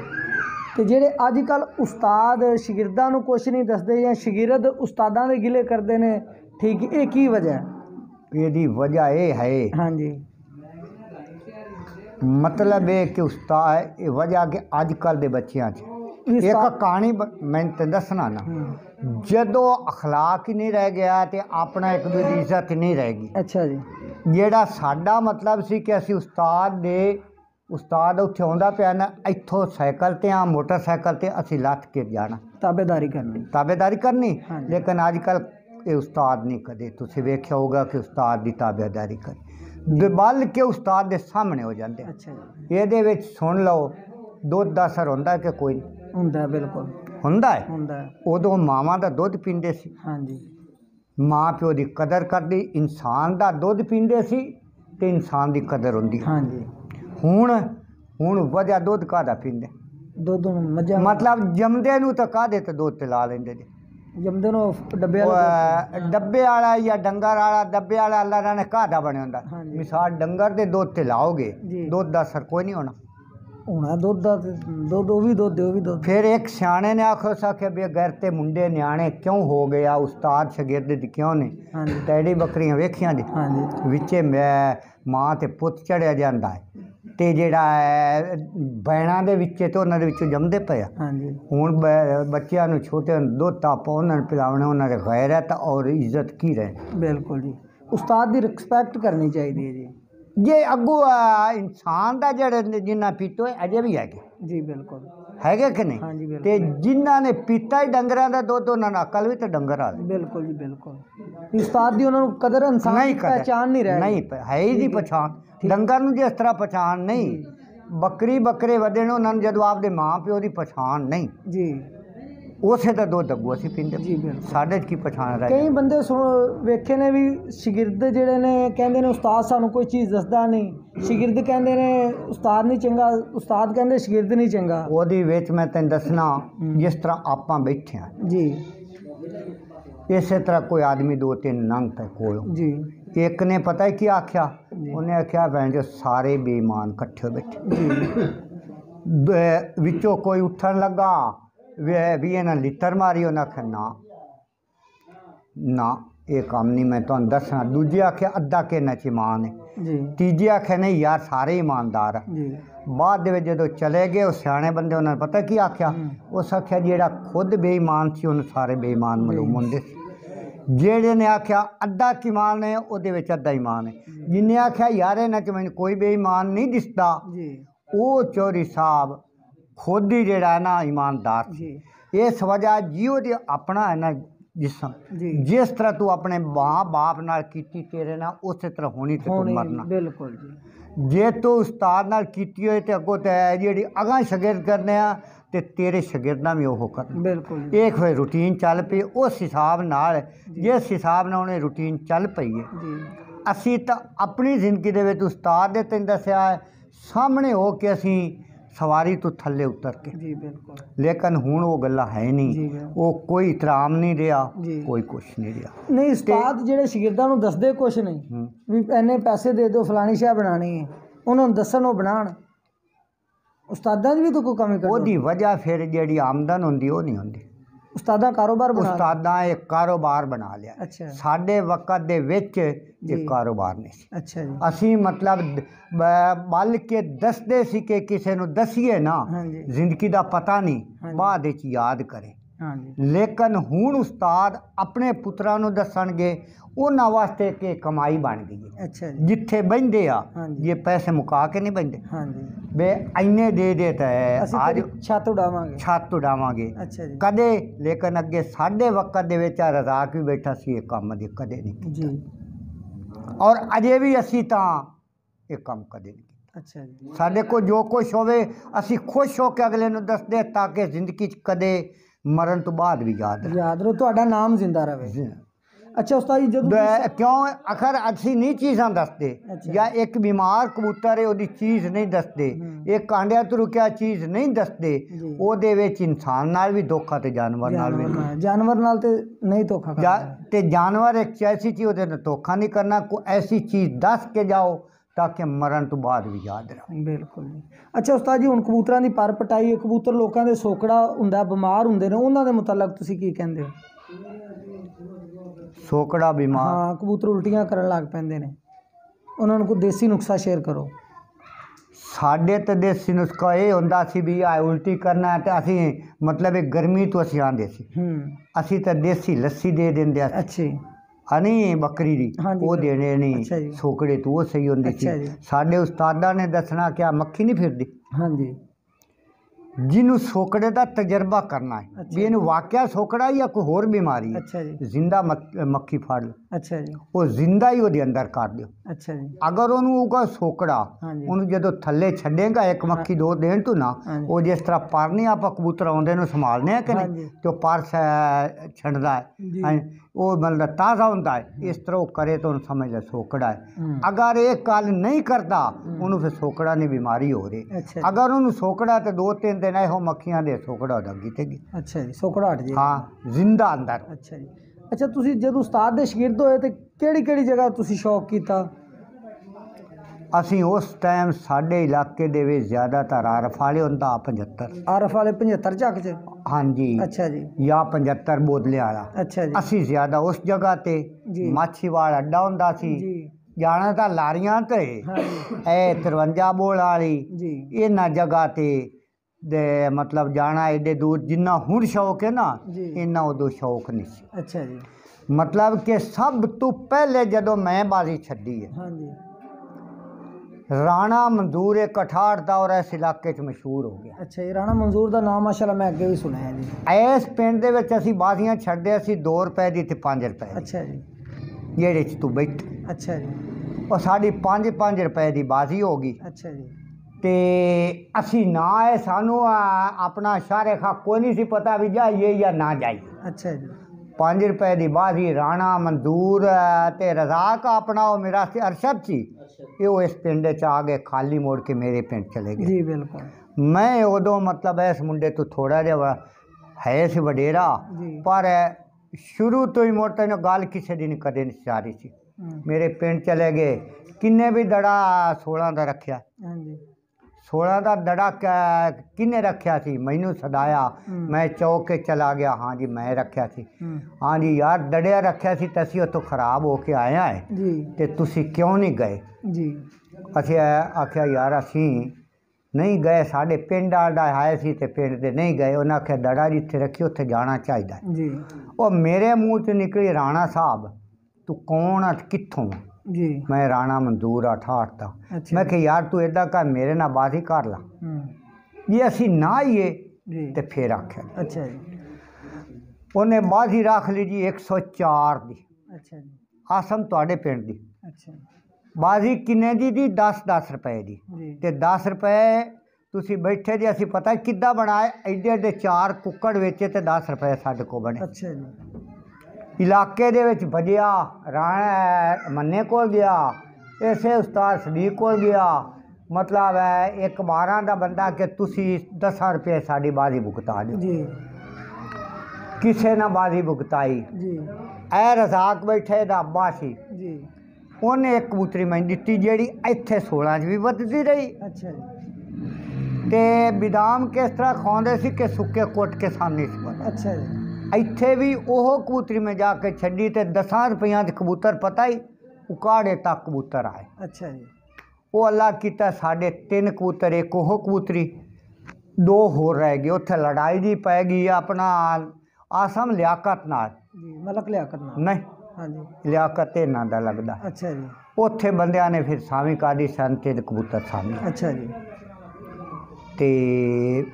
ਤੇ ਜਿਹੜੇ ਅੱਜ ਕੱਲ ਉਸਤਾਦ ਸ਼ਾਗਿਰਦਾਂ ਨੂੰ ਕੁਛ ਨਹੀਂ ਦੱਸਦੇ ਜਾਂ ਸ਼ਾਗਿਰਦ ਉਸਤਾਦਾਂ ਦੇ ਗਿਲੇ ਕਰਦੇ ਨੇ ਠੀਕ ਇਹ ਕੀ ਵਜ੍ਹਾ? ਹੈ ਇਹਦੀ ਵਜ੍ਹਾ ਇਹ ਹੈ ਹਾਂਜੀ। ਮਤਲਬ ਇਹ ਕਿ ਉਸਤਾਦ ਇਹ ਵਜ੍ਹਾ ਕਿ ਅੱਜ ਕੱਲ ਦੇ ਬੱਚਿਆਂ 'ਚ। ਇੱਕ ਕਹਾਣੀ ਮੈਂ ਤੇ ਦੱਸਣਾ ਨਾ। ਹੂੰ। ਜਦੋਂ ਅਖਲਾਕ ਹੀ ਨਹੀਂ ਰਹਿ ਗਿਆ ਤੇ ਆਪਣਾ ਇੱਕ ਦੂਜੇ ਦੀ ਇੱਜ਼ਤ ਨਹੀਂ ਰਹੇਗੀ ਅੱਛਾ ਜੀ। ਜਿਹੜਾ ਸਾਡਾ ਮਤਲਬ ਸੀ ਕਿ ਅਸੀਂ ਉਸਤਾਦ ਦੇ ਉਸਤਾਦ ਉੱਥੇ ਆਉਂਦਾ ਪਿਆ ਨਾ ਇੱਥੋਂ ਸਾਈਕਲ ਤੇ ਆ ਮੋਟਰਸਾਈਕਲ ਤੇ ਅਸੀਂ ਲੱਥ ਕੇ ਜਾਣਾ। ਤਾਬੇਦਾਰੀ ਕਰਨੀ। ਤਾਬੇਦਾਰੀ ਕਰਨੀ। ਲੇਕਿਨ ਅੱਜ ਕੱਲ ਇਹ ਉਸਤਾਦ ਨਹੀਂ ਕਦੇ। ਤੁਸੀਂ ਵੇਖਿਆ ਹੋਗਾ ਕਿ ਉਸਤਾਦ ਦੀ ਤਾਬੇਦਾਰੀ ਕਰ ਬਲ ਕੇ ਉਸਤਾਦ ਦੇ ਸਾਹਮਣੇ ਹੋ ਜਾਂਦੇ। ਅੱਛਾ ਜੀ। ਇਹਦੇ ਵਿੱਚ ਸੁਣ ਲਓ ਦੁੱਧ ਦਾ ਅਸਰ ਹੁੰਦਾ ਕਿ ਕੋਈ ਨਹੀਂ? ਹੁੰਦਾ ਹੈ, ਬਿਲਕੁਲ। ਹੁੰਦਾ ਹੈ? ਹੁੰਦਾ ਹੈ। ਉਦੋਂ ਮਾਵਾਂ ਦਾ ਦੁੱਧ ਪੀਂਦੇ ਸੀ। ਹਾਂਜੀ। ਮਾਂ ਪਿਓ ਦੀ ਕਦਰ ਕਰਦੀ ਇਨਸਾਨ ਦਾ ਦੁੱਧ ਪੀਂਦੇ ਸੀ ਤੇ ਇਨਸਾਨ ਦੀ ਕਦਰ ਹੁੰਦੀ। ਹਾਂਜੀ। ਹੁਣ ਹੁਣ ਵਜ੍ਹਾ ਦੁੱਧ ਕਾਹਦਾ ਪੀਂਦੇ? ਦੁੱਧ ਨੂੰ ਮੱਝਾਂ ਮਤਲਬ ਜੰਮਦੇ ਨੂੰ ਤਾਂ ਕਾਹਦੇ ਤੇ ਦੁੱਧ ਤੇ ਲਾ ਲੈਂਦੇ ਜੀ ਜੰਮਦੇ ਨੂੰ ਡੱਬੇ ਵਾਲਾ ਡੱਬੇ ਵਾਲਾ ਜਾਂ ਡੰਗਰ ਵਾਲਾ ਡੱਬੇ ਵਾਲਾ ਅੱਲਾ ਜਾਣੇ ਕਾਹਦਾ ਬਣਿਆ ਹੁੰਦਾ। ਹਾਂਜੀ। ਮਿਸਾਲ ਡੰਗਰ ਦੇ ਦੁੱਧ ਤੇ ਲਾਓਗੇ ਜੀ। ਦੁੱਧ ਦਾ ਅਸਰ ਕੋਈ ਨਹੀਂ ਹੋਣਾ। ਹੋਣਾ ਦੁੱਧ ਦਾ ਤੇ ਦੁੱਧ ਉਹ ਵੀ ਦੁੱਧ ਉਹ ਵੀ ਦੁੱਧ। ਫਿਰ ਇੱਕ ਸਿਆਣੇ ਨੇ ਆਖੋ ਸਾਖੇ ਵੀ ਘਰ ਤੇ ਮੁੰਡੇ ਨਿਆਣੇ ਕਿਉਂ ਹੋ ਗਿਆ ਉਸਤਾਦ ਸ਼ਾਗਿਰਦ ਦੀ ਕਿਉਂ ਨੇ? ਹਾਂਜੀ। ਟੈਡੀ ਬੱਕਰੀਆਂ ਵੇਖੀਆਂ ਜੀ ਹਾਂਜੀ। ਵਿੱਚੇ ਮੈਂ ਮਾਂ ਤੇ ਪੁੱਤ ਚੜਿਆ ਜਾਂਦਾ ਹੈ। ਤੇ ਜਿਹੜਾ ਹੈ ਬੈਣਾ ਦੇ ਵਿੱਚ ਤੇ ਉਹਨਾਂ ਦੇ ਵਿੱਚੋਂ ਜੰਮਦੇ ਪਏ ਆ। ਹਾਂਜੀ। ਹੁਣ ਬ- ਬੱਚਿਆਂ ਨੂੰ ਛੋਟੇ ਨੂੰ ਦੁੱਧ ਤਾਪ ਉਹਨਾਂ ਨੂੰ ਪਿਲਾਉਣਾ ਉਹਨਾਂ ਦੇ ਗੈਰਤ ਔਰ ਇੱਜ਼ਤ ਕੀ ਰਹੇ? ਬਿਲਕੁਲ ਜੀ। ਉਸਤਾਦ ਦੀ ਰਿਸਪੈਕਟ ਕਰਨੀ ਚਾਹੀਦੀ ਹੈ ਜੀ। ਜੇ ਅੱਗੂ ਆ, ਇਨਸਾਨ ਦਾ ਜਿਹੜੇ ਜਿੰਨਾ ਪੀਤੋ ਹੈ ਅਜੇ ਵੀ ਹੈਗੇ। ਜੀ ਬਿਲਕੁਲ। ਹੈਗੇ ਕਿ ਨਹੀਂ? ਬਿਲਕੁਲ। ਤੇ ਜਿਨ੍ਹਾਂ ਨੇ ਪੀਤਾ ਹੀ ਡੰਗਰਾਂ ਦਾ ਦੁੱਧ ਉਹਨਾਂ ਨੂੰ ਅਕਲ ਵੀ ਤੇ ਡੰਗਰ ਆ ਬਿਲਕੁਲ ਜੀ ਬਿਲਕੁਲ। ਉਸਤਾਦ ਦੀ ਉਹਨਾਂ ਨੂੰ ਕਦਰ ਇਨਸਾਨ ਦੀ ਪਹਿਚਾਨ ਨਹੀਂ ਰਹਿ ਨਹੀਂ ਪ- ਹੈ ਹੀ ਨਹੀਂ ਪਛਾਣ। ਡੰਗਰ ਨੂੰ ਜਿਸ ਤਰ੍ਹਾਂ ਪਛਾਣ ਨਹੀਂ ਬੱਕਰੀ ਬੱਕਰੇ ਵਧੇ ਨੇ ਉਹਨਾਂ ਨੂੰ ਜਦੋਂ ਆਪਦੇ ਮਾਂ ਪਿਓ ਦੀ ਪਛਾਣ ਨਹੀਂ। ਜੀ। ਉਸੇ ਦਾ ਦੁੱਧ ਅੱਗੂ ਅਸੀਂ ਪੀਂਦੇ। ਜੀ ਸਾਡੇ ਕੀ ਪਛਾਣ ਰਹਿ ਕਈ ਬੰਦੇ ਸੁਣ ਵੇਖੇ ਨੇ ਵੀ ਸ਼ਾਗਿਰਦ ਜਿਹੜੇ ਨੇ ਕਹਿੰਦੇ ਨੇ ਉਸਤਾਦ ਸਾਨੂੰ ਕੋਈ ਚੀਜ਼ ਦੱਸਦਾ ਨਹੀਂ। ਸ਼ਾਗਿਰਦ ਕਹਿੰਦੇ ਨੇ ਉਸਤਾਦ ਨਹੀਂ ਚੰਗਾ ਉਸਤਾਦ ਕਹਿੰਦੇ ਸ਼ਾਗਿਰਦ ਨਹੀਂ ਚੰਗਾ। ਉਹਦੀ ਵਿੱਚ ਮੈਂ ਤੈਨੂੰ ਦੱਸਣਾ ਜਿਸ ਤਰ੍ਹਾਂ ਆਪਾਂ ਬੈਠੇ ਹਾਂ। ਜੀ। ਇਸੇ ਤਰ੍ਹਾਂ ਕੋਈ ਆਦਮੀ ਦੋ ਤਿੰਨ ਨੰਗ ਪੈ ਕੋਲ। ਜੀ। ਇੱਕ ਨੇ ਪਤਾ ਹੈ ਕੀ ਆਖਿਆ। ਉਹਨੇ ਆਖਿਆ ਭੈਣ ਜੋ ਸਾਰੇ ਬੇਈਮਾਨ ਇਕੱਠੇ ਬੈਠੇ। ਵਿੱਚੋਂ ਕੋਈ ਉੱਠਣ ਲੱਗਾ ਵੀ ਇਹਨਾਂ ਲਿੱਤਰ ਮਾਰੀ ਉਹਨਾਂ ਆਖਿਆ ਨਾ। ਨਾ ਇਹ ਕੰਮ ਨਹੀਂ ਮੈਂ ਤੁਹਾਨੂੰ ਦੱਸਣਾ। ਦੂਜੇ ਆਖਿਆ ਅੱਧਾ ਕੇ ਨਚ ਇਮਾਨ ਹੈ। ਜੀ। ਤੀਜੇ ਆਖਿਆ ਨਹੀਂ ਯਾਰ ਸਾਰੇ ਇਮਾਨਦਾਰ ਆ। ਜੀ। ਬਾਅਦ ਦੇ ਵਿੱਚ ਜਦੋਂ ਚਲੇ ਗਏ ਉਹ ਸਿਆਣੇ ਬੰਦੇ ਉਹਨਾਂ ਨੇ ਪਤਾ ਕੀ ਆਖਿਆ। ਉਸ ਆਖਿਆ ਜਿਹੜਾ ਖੁਦ ਬੇਈਮਾਨ ਸੀ ਉਹਨੂੰ ਸਾਰੇ ਬੇਈਮਾਨ ਮਾਲੂਮ ਹੁੰਦੇ ਸੀ। ਜਿਹੜੇ ਨੇ ਆਖਿਆ ਅੱਧਾ ਕਿਮਾਨ ਹੈ ਉਹਦੇ ਵਿੱਚ ਅੱਧਾ ਇਮਾਨ ਹੈ। ਜਿਨੇ ਆਖਿਆ ਯਾਰ ਇਹਨਾਂ ਚ ਮੈਨੂੰ ਕੋਈ ਬੇਈਮਾਨ ਨਹੀਂ ਦਿਸਦਾ ਜੀ। ਉਹ ਚੋਰੀ ਸਾਹਿਬ ਖੁਦ ਹੀ ਜਿਹੜਾ ਨਾ ਇਮਾਨਦਾਰ ਸੀ। ਜੀ। ਇਸ ਵਜ੍ਹਾ ਜਿਉ ਦੀ ਆਪਣਾ ਹੈ ਨਾ ਜਿਸਮ। ਜੀ। ਜਿਸ ਤਰ੍ਹਾਂ ਤੂੰ ਆਪਣੇ ਮਾਂ ਬਾਪ ਨਾਲ ਕੀਤੀ ਤੇਰੇ ਨਾਲ ਉਸੇ ਤਰ੍ਹਾਂ ਹੋਣੀ ਤੇ ਤੂੰ ਮਰਨਾ। ਬਿਲਕੁਲ ਜੀ। ਜੇ ਤੂੰ ਉਸਤਾਦ ਨਾਲ ਕੀਤੀ ਹੋਏ ਤੇ ਅੱਗੋਂ ਤੇ ਜਿਹੜੀ ਅਗਾਂਹ ਸ਼ਾਗਿਰਦ ਕਰਨੇ ਆ ਤੇ ਤੇਰੇ ਸ਼ਾਗਿਰਦਾਂ ਵੀ ਉਹ ਕਰਨ। ਬਿਲਕੁਲ ਇਹ ਹੋਏ ਰੂਟੀਨ ਚੱਲ ਪਈ ਉਸ ਹਿਸਾਬ ਨਾਲ ਜਿਸ ਹਿਸਾਬ ਨਾਲ ਉਹਨੇ ਰੂਟੀਨ ਚੱਲ ਪਈ ਹੈ। ਅਸੀਂ ਤਾਂ ਆਪਣੀ ਜ਼ਿੰਦਗੀ ਦੇ ਵਿੱਚ ਉਸਤਾਦ ਦੇ ਤੈਨੂੰ ਦੱਸਿਆ ਸਾਹਮਣੇ ਹੋ ਕੇ ਅਸੀਂ ਸਵਾਰੀ ਤੋਂ ਥੱਲੇ ਉਤਰ ਕੇ। ਜੀ ਬਿਲਕੁਲ। ਲੇਕਿਨ ਹੁਣ ਉਹ ਗੱਲਾਂ ਹੈ ਨਹੀਂ। ਉਹ ਕੋਈ ਇਤਰਾਮ ਨਹੀਂ ਰਿਹਾ। ਕੋਈ ਕੁਛ ਨਹੀਂ ਰਿਹਾ। ਨਹੀਂ ਉਸਤਾਦ ਜਿਹੜੇ ਸ਼ਾਗਿਰਦਾਂ ਨੂੰ ਦੱਸਦੇ ਕੁਛ ਨਹੀਂ। ਵੀ ਇੰਨੇ ਪੈਸੇ ਦੇ ਦਿਓ ਫਲਾਣੀ ਸ਼ੈ ਬਣਾਣੀ ਹੈ। ਉਹਨਾਂ ਨੂੰ ਦੱਸਣ ਉਹ ਬਣਾਉਣ। ਉਸਤਾਦਾਂ ਦੀ ਵੀ ਤਾਂ ਕੋਈ ਕਮੀ ਕੱਢੋ ਉਹਦੀ ਵਜ੍ਹਾ ਫਿਰ ਜਿਹੜੀ ਆਮਦਨ ਹੁੰਦੀ ਉਹ ਨਹੀਂ ਹੁੰਦੀ। ਉਸਤਾਦਾਂ ਕਾਰੋਬਾਰ ਬਣਾ ਉਸਤਾਦਾਂ ਇੱਕ ਕਾਰੋਬਾਰ ਬਣਾ ਲਿਆ। ਅੱਛਾ। ਸਾਡੇ ਵਕਤ ਦੇ ਵਿੱਚ ਜੀ। ਇਹ ਕਾਰੋਬਾਰ ਨਹੀਂ ਸੀ। ਅੱਛਾ ਜੀ। ਅਸੀਂ ਮਤਲਬ ਬਲ ਕੇ ਦੱਸਦੇ ਸੀ ਕਿ ਕਿਸੇ ਨੂੰ ਦਸੀਏ ਨਾ ਜ਼ਿੰਦਗੀ ਦਾ ਪਤਾ ਨਹੀਂ। ਬਾਅਦ ਵਿੱਚ ਯਾਦ ਕਰੇ। ਹਾਂਜੀ। ਲੇਕਿਨ ਹੁਣ ਉਸਤਾਦ ਆਪਣੇ ਪੁੱਤਰਾਂ ਨੂੰ ਦੱਸਣਗੇ ਉਹਨਾਂ ਵਾਸਤੇ ਕਿ ਕਮਾਈ ਬਣ ਗਈ ਹੈ। ਅੱਛਾ ਜੀ। ਜਿੱਥੇ ਬਹਿੰਦੇ ਆ। ਇਹ ਪੈਸੇ ਮੁਕਾ ਕੇ ਨਹੀਂ ਬਹਿੰਦੇ। ਹਾਂਜੀ। ਵੇ ਇੰਨੇ ਦੇ ਦੇ ਤਾਂ ਅਸੀਂ ਅੱਜ ਛੱਤ ਉਡਾਵਾਂਗੇ। ਛੱਤ ਉਡਾਵਾਂਗੇ। ਅੱਛਾ ਜੀ। ਕਦੇ ਲੇਕਿਨ ਅੱਗੇ ਸਾਡੇ ਵਕਤ ਦੇ ਵਿੱਚ ਰਜ਼ਾਕ ਵੀ ਬੈਠਾ ਸੀ ਇਹ ਕੰਮ ਦੇ ਕਦੇ ਨਹੀਂ ਜੀ। ਔਰ ਅਜੇ ਵੀ ਅਸੀਂ ਤਾਂ ਇਹ ਕੰਮ ਕਦੇ ਨਹੀਂ ਕੀਤਾ। ਅੱਛਾ ਜੀ। ਸਾਡੇ ਕੋਲ ਜੋ ਕੁਛ ਹੋਵੇ ਅਸੀਂ ਖੁਸ਼ ਹੋ ਕੇ ਅਗਲੇ ਨੂੰ ਦੱਸਦੇ ਤਾਂ ਕਿ ਜ਼ਿੰਦਗੀ 'ਚ ਕਦੇ ਮਰਨ ਤੋਂ ਬਾਅਦ ਵੀ ਯਾਦ ਰਹੇ ਯਾਦ ਰਹੋ ਤੁਹਾਡਾ ਨਾਮ ਜ਼ਿੰਦਾ ਰਵੇ ਅੱਛਾ ਉਸਤਾਦ ਜੀ ਜਦੋਂ ਕਿਉਂ? ਅਖਰ ਅਸੀਂ ਨਹੀਂ ਚੀਜ਼ਾਂ ਦੱਸਦੇ। ਅੱਛਾ। ਜਾਂ ਇੱਕ ਬਿਮਾਰ ਕਬੂਤਰ ਹੈ ਉਹਦੀ ਚੀਜ਼ ਨਹੀਂ ਦੱਸਦੇ। ਹੂੰ। ਇੱਕ ਕਾਂਡਿਆਂ ਤੋਂ ਰੁਕਿਆ ਚੀਜ਼ ਨਹੀਂ ਦੱਸਦੇ। ਜੀ। ਉਹਦੇ ਵਿੱਚ ਇਨਸਾਨ ਨਾਲ ਵੀ ਧੋਖਾ ਤੇ ਜਾਨਵਰ ਨਾਲ ਵੀ ਜਾਨਵਰ ਨਾਲ। ਜਾਨਵਰ ਨਾਲ ਤੇ ਨਹੀਂ ਧੋਖਾ ਜਾ- ਤੇ ਜਾਨਵਰ ਇੱਕ ਐਸੀ ਚੀਜ਼ ਉਹਦੇ ਨਾਲ ਧੋਖਾ ਨਹੀਂ ਕਰਨਾ। ਕੋਈ ਐਸੀ ਚੀਜ਼ ਦੱਸ ਕੇ ਜਾਓ ਤਾਂ ਕਿ ਮਰਨ ਤੋਂ ਬਾਅਦ ਵੀ ਯਾਦ ਰਹੇ। ਬਿਲਕੁਲ ਜੀ। ਅੱਛਾ ਉਸਤਾਦ ਜੀ ਹੁਣ ਕਬੂਤਰਾਂ ਦੀ ਪਰ ਪਟਾਈ ਕਬੂਤਰ ਲੋਕਾਂ ਦੇ ਸੋਕੜਾ ਹੁੰਦਾ ਬਿਮਾਰ ਹੁੰਦੇ ਨੇ ਉਹਨਾਂ ਦੇ ਮੁਤਲਕ ਤੁਸੀਂ ਕੀ ਕਹਿੰਦੇ ਹੋ? ਸੋਕੜਾ ਬਿਮਾਰ। ਹਾਂ ਕਬੂਤਰ ਉਲਟੀਆਂ ਕਰਨ ਲੱਗ ਪੈਂਦੇ ਨੇ। ਉਹਨਾਂ ਨੂੰ ਕੋਈ ਦੇਸੀ ਨੁਸਖਾ ਸ਼ੇਅਰ ਕਰੋ। ਸਾਡੇ ਤੇ ਦੇਸੀ ਨੁਸਖਾ ਇਹ ਹੁੰਦਾ ਸੀ ਵੀ ਆ ਉਲਟੀ ਕਰਨਾ ਤੇ ਅਸੀਂ ਮਤਲਬ ਇਹ ਗਰਮੀ ਤੋਂ ਅਸੀਂ ਆਂਦੇ ਸੀ। ਹੂੰ। ਅਸੀਂ ਤਾਂ ਦੇਸੀ ਲੱਸੀ ਦੇ ਦਿੰਦੇ ਸੀ ਅੱਛੇ ਅਨੀ ਬੱਕਰੀ ਦੀ ਉਹ। ਦੇਣੇ ਜੀ। ਸੋਕੜੇ ਤੋਂ ਉਹ ਸਹੀ ਹੁੰਦੀ ਸੀ। ਸਾਡੇ ਉਸਤਾਦਾਂ ਨੇ ਦੱਸਣਾ ਕਿ ਆ ਮੱਖੀ ਨਹੀਂ ਫਿਰਦੀ। ਹਾਂਜੀ। ਜਿਹਨੂੰ ਸੋਕੜੇ ਦਾ ਤਜਰਬਾ ਕਰਨਾ ਹੈ। ਵੀ ਇਹਨੂੰ ਵਾਕਿਆ ਸੋਕੜਾ ਜਾਂ ਕੋਈ ਹੋਰ ਬਿਮਾਰੀ ਹੈ? ਅੱਛਾ ਜੀ। ਜ਼ਿੰਦਾ ਮੱਖ- ਫੜ ਲਓ। ਅੱਛਾ ਜੀ। ਉਹ ਜ਼ਿੰਦਾ ਹੀ ਉਹਦੇ ਅੰਦਰ ਕਰ ਦਿਓ। ਅੱਛਾ ਜੀ। ਅਗਰ ਉਹਨੂੰ ਹੋਊਗਾ ਸੋਕੜਾ ਉਹਨੂੰ ਜਦੋਂ ਥੱਲੇ ਛੱਡੇਗਾ ਇੱਕ ਮੱਖੀ ਦੋ ਦੇਣ ਤੋਂ ਨਾ। ਉਹ ਜਿਸ ਤਰ੍ਹਾਂ ਪਰ ਨਹੀਂ ਆਪਾਂ ਕਬੂਤਰ ਆਉਂਦੇ ਨੂੰ ਸੰਭਾਲਨੇ ਆ ਕਿ। ਨਹੀਂ? ਤੇ ਉਹ ਪਰ ਛੱਡਦਾ ਹੈ। ਉਹ ਮਤਲਬ ਤਾਜ਼ਾ ਹੁੰਦਾ ਹੈ। ਇਸ ਤਰ੍ਹਾਂ ਉਹ ਕਰੇ ਤਾਂ ਉਹਨੂੰ ਸਮਝ ਲੈ ਸੋਕੜਾ ਹੈ। ਅਗਰ ਇਹ ਗੱਲ ਨਹੀਂ ਕਰਦਾ ਉਹਨੂੰ ਫਿਰ ਸੋਕੜਾ ਦੀ ਬਿਮਾਰੀ ਹੋ ਰਹੀ। ਅਗਰ ਉਹਨੂੰ ਸੋਕੜਾ ਤੇ ਦੋ ਤਿੰਨ ਦਿਨ ਇਹੋ ਮੱਖੀਆਂ ਦੇ ਸੋਕੜਾ ਉਹਦਾ ਗੀਤੇਗੀ ਅੱਛਾ ਜੀ ਸੋਕੜਾ ਹਟ ਜੀ। ਹਾਂ ਜ਼ਿੰਦਾ ਅੰਦਰ। ਅੱਛਾ ਜੀ। ਅੱਛਾ ਤੁਸੀਂ ਜਦੋਂ ਉਸਤਾਦ ਦੇ ਸ਼ਾਗਿਰਦ ਹੋਏ ਤੇ ਕਿਹੜੀ ਕਿਹੜੀ ਜਗ੍ਹਾ ਤੁਸੀਂ ਸ਼ੌਕ ਕੀਤਾ? ਅਸੀਂ ਉਸ ਟਾਈਮ ਸਾਡੇ ਇਲਾਕੇ ਦੇ ਵਿੱਚ ਜ਼ਿਆਦਾਤਰ ਆਰਫ ਵਾਲੇ ਹੁੰਦਾ 75 ਆਰਫ ਵਾਲੇ 75 ਚੱਕ ਚ? ਹਾਂਜੀ। ਅੱਛਾ ਜੀ। ਜਾਂ 75 ਬੋਦਲੇ ਵਾਲਾ। ਅੱਛਾ ਜੀ। ਅਸੀਂ ਜ਼ਿਆਦਾ ਉਸ ਜਗ੍ਹਾ ਤੇ ਜੀ। ਮਾਛੀਵਾੜ ਅੱਡਾ ਹੁੰਦਾ ਸੀ। ਜੀ। ਜਾਣਾ ਤਾਂ ਲਾਰੀਆਂ ਤੇ। ਇਹ 53 ਬੋਲ ਵਾਲੀ। ਜੀ। ਇਹਨਾਂ ਜਗ੍ਹਾ ਤੇ ਦੇ ਮਤਲਬ ਜਾਣਾ ਏਡੇ ਦੂਰ ਜਿੰਨਾ ਹੁਣ ਸ਼ੌਕ ਹੈ ਨਾ। ਇੰਨਾ ਉਦੋਂ ਸ਼ੌਕ ਨਹੀਂ ਸੀ। ਅੱਛਾ ਜੀ। ਮਤਲਬ ਕਿ ਸਭ ਤੋਂ ਪਹਿਲੇ ਜਦੋਂ ਮੈਂ ਬਾਜ਼ੀ ਛੱਡੀ ਹੈ ਹਾਂਜੀ ਰਾਣਾ ਮਨਜ਼ੂਰ ਇੱਕ 68 ਦਾ ਔਰ ਇਸ ਇਲਾਕੇ 'ਚ ਮਸ਼ਹੂਰ ਹੋ ਗਿਆ। ਅੱਛਾ ਜੀ ਰਾਣਾ ਮਨਜ਼ੂਰ ਦਾ ਨਾਮ ਮਾਸ਼ਾਅੱਲਾ ਮੈਂ ਅੱਗੇ ਵੀ ਸੁਣਿਆ ਹੈ ਜੀ। ਇਸ ਪਿੰਡ ਦੇ ਵਿੱਚ ਅਸੀਂ ਬਾਜ਼ੀਆਂ ਛੱਡਦੇ ਸੀ 2 ਰੁਪਏ ਦੀ ਤੇ 5 ਰੁਪਏ ਦੀ। ਅੱਛਾ ਜੀ। ਜਿਹੜੇ 'ਚ ਤੂੰ ਬੈਠ। ਅੱਛਾ ਜੀ। ਉਹ ਸਾਡੀ 5-5 ਰੁਪਏ ਦੀ ਬਾਜ਼ੀ ਹੋ ਗਈ। ਅੱਛਾ ਜੀ। ਤੇ ਅਸੀਂ ਨਾ ਇਹ ਸਾਨੂੰ ਆਪਣਾ ਸ਼ਾਰੇ ਖਾ ਕੋਈ ਨਹੀਂ ਸੀ ਪਤਾ ਵੀ ਜਾਈਏ ਜਾਂ ਨਾ ਜਾਈਏ। ਅੱਛਾ ਜੀ। 5 ਰੁਪਏ ਦੀ ਬਾਜ਼ੀ ਰਾਣਾ ਮਨਜ਼ੂਰ ਅ, ਤੇ ਰਜ਼ਾਕ ਆਪਣਾ ਉਹ ਮੇਰਾ ਸੀ ਅਰਸ਼ਦ ਸੀ ਇਹ ਉਹ ਇਸ ਪਿੰਡ 'ਚ ਆ ਗਏ ਖਾਲੀ ਮੋੜ ਕੇ ਮੇਰੇ ਪਿੰਡ ਚਲੇ ਗਏ ਜੀ ਬਿਲਕੁਲ ਮੈਂ ਉਦੋਂ ਮਤਲਬ ਇਸ ਮੁੰਡੇ ਤੋਂ ਥੋੜਾ ਜਿਹਾ ਵਾ- ਹੈ ਸੀ ਵਡੇਰਾ ਜੀ ਪਰ ਸ਼ੁਰੂ ਤੋਂ ਹੀ ਮੋੜ ਤੈਨੂੰ ਗੱਲ ਕਿਸੇ ਦੀ ਨਹੀਂ ਕਦੇ ਨਹੀਂ ਸਾਰੀ ਸੀ ਹਮ, ਮੇਰੇ ਪਿੰਡ ਚਲੇ ਗਏ ਕਿੰਨੇ ਵੀ ਦੜਾ 16 ਦਾ ਰੱਖਿਆ ਹਾਂਜੀ 16 ਦਾ ਦੜਾ ਕ- ਕਿਹਨੇ ਰੱਖਿਆ ਸੀ? ਮੈਨੂੰ ਸਦਾਇਆ। ਮੈਂ ਚੌਕ ਕੇ ਚਲਾ ਗਿਆ। ਹਾਂ ਜੀ ਮੈਂ ਰੱਖਿਆ ਸੀ। ਹਾਂ। ਜੀ ਯਾਰ ਦੜਿਆ ਰੱਖਿਆ ਸੀ ਤਾਂ ਅਸੀਂ ਉੱਥੋਂ ਖਰਾਬ ਹੋ ਕੇ ਆਇਆ ਹੈ। ਤੇ ਤੁਸੀਂ ਕਿਉਂ ਨਹੀਂ ਗਏ? ਜੀ। ਅਸੀਂ ਆਖਿਆ ਯਾਰ ਅਸੀਂ ਨਹੀਂ ਗਏ। ਸਾਡੇ ਪਿੰਡ ਆਡਾ ਆਏ ਸੀ ਤੇ ਪਿੰਡ ਦੇ ਨਹੀਂ ਗਏ। ਉਹਨਾਂ ਆਖਿਆ ਦੜਾ ਜਿੱਥੇ ਰੱਖੀ ਉੱਥੇ ਜਾਣਾ ਚਾਹੀਦਾ। ਜੀ। ਉਹ ਮੇਰੇ ਮੂੰਹ 'ਚ ਨਿਕਲੀ ਰਾਣਾ ਸਾਹਿਬ। ਤੂੰ ਕੌਣ ਆ? ਕਿੱਥੋਂ? ਜੀ। ਮੈਂ ਰਾਣਾ ਮਨਜ਼ੂਰ ਆ ਠਾਠ ਦਾ। ਅੱਛਾ ਮੈਂ ਕਿਹਾ ਯਾਰ ਤੂੰ ਇਦਾਂ ਕਰ ਮੇਰੇ ਨਾਲ ਬਾਜ਼ੀ ਕਰ ਲਾ। ਜੇ ਅਸੀਂ ਨਾ ਆਈਏ ਜੀ। ਤੇ ਫੇਰ ਆਖਿਆ ਅੱਛਾ ਜੀ। ਉਹਨੇ ਬਾਜ਼ੀ ਰੱਖ ਲਈ ਜੀ 104 ਦੀ। ਅੱਛਾ ਜੀ। ਆਸਮ ਤੁਹਾਡੇ ਪਿੰਡ ਦੀ। ਅੱਛਾ ਬਾਜ਼ੀ ਕਿੰਨੇ ਦੀ ਦੀ? 10 10 ਰੁਪਏ ਦੀ। ਤੇ 10 ਰੁਪਏ ਤੁਸੀਂ ਬੈਠੇ ਜੀ ਅਸੀਂ ਪਤਾ ਕਿੱਦਾਂ ਬਣਾਏ ਐਡੇ ਐਡੇ ਚਾਰ ਕੁੱਕੜ ਵੇਚੇ ਤੇ 10 ਰੁਪਏ ਸਾਡੇ ਕੋ ਬਣੇ। ਅੱਛਾ ਜੀ। ਇਲਾਕੇ ਦੇ ਵਿੱਚ ਭਜਿਆ ਰਾਣਾ ਮੰਨੇ ਕੋਲ ਗਿਆ ਇਸੇ ਉਸਤਾਦ ਸਦੀਕ ਕੋਲ ਗਿਆ। ਮਤਲਬ ਹੈ ਇੱਕ 12 ਦਾ ਬੰਦਾ ਕਿ ਤੁਸੀਂ 10 ਰੁਪਏ ਸਾਡੀ ਬਾਜ਼ੀ ਭੁਗਤਾ ਦਿਓ। ਜੀ। ਕਿਸੇ ਨੇ ਬਾਜ਼ੀ ਭੁਗਤਾਈ। ਜੀ। ਐ ਰਜ਼ਾਕ ਬੈਠੇ ਦਾ ਅੱਬਾ ਸੀ। ਜੀ। ਉਹਨੇ ਇੱਕ ਕਬੂਤਰੀ ਮੈਨੂੰ ਦਿੱਤੀ ਜਿਹੜੀ ਇੱਥੇ 16 'ਚ ਵੀ ਵੱਧਦੀ ਰਹੀ। ਅੱਛਾ ਜੀ। ਤੇ ਬਦਾਮ ਕਿਸ ਤਰ੍ਹਾਂ ਖਾਉਂਦੇ ਸੀ ਕਿ ਸੁੱਕੇ ਕੁੱਟ ਕੇ ਸਾਹਮਣੇ ਸੀ ਅੱਛਾ ਜੀ। ਇੱਥੇ ਵੀ ਉਹ ਕਬੂਤਰੀ ਮੈਂ ਜਾ ਕੇ ਛੱਡੀ ਤੇ 10 ਰੁਪਈਆਂ ਦੇ ਕਬੂਤਰ ਪਤਾ ਹੀ ਉਕਾੜੇ ਤੱਕ ਕਬੂਤਰ ਆਏ। ਅੱਛਾ ਜੀ। ਉਹ ਅੱਲਾ ਕੀਤਾ ਸਾਡੇ ਤਿੰਨ ਕਬੂਤਰ ਇੱਕ ਉਹ ਕਬੂਤਰੀ ਦੋ ਹੋਰ ਰਹਿ ਗਏ। ਉੱਥੇ ਲੜਾਈ ਦੀ ਪੈ ਗਈ ਆਪਣਾ ਆਸਮ ਲਿਆਕਤ ਨਾਲ। ਜੀ ਮਲਕ ਲਿਆਕਤ ਨਾਲ? ਨਹੀਂ। ਹਾਂਜੀ। ਲਿਆਕਤ ਇਹਨਾਂ ਦਾ ਲੱਗਦਾ। ਅੱਛਾ ਜੀ। ਉੱਥੇ ਬੰਦਿਆਂ ਨੇ ਫਿਰ ਸਾਵੀਂ ਕਾਢੀ ਸੰਤੇ ਦੇ ਕਬੂਤਰ ਸਾਹਮਣੇ। ਅੱਛਾ ਜੀ। ਤੇ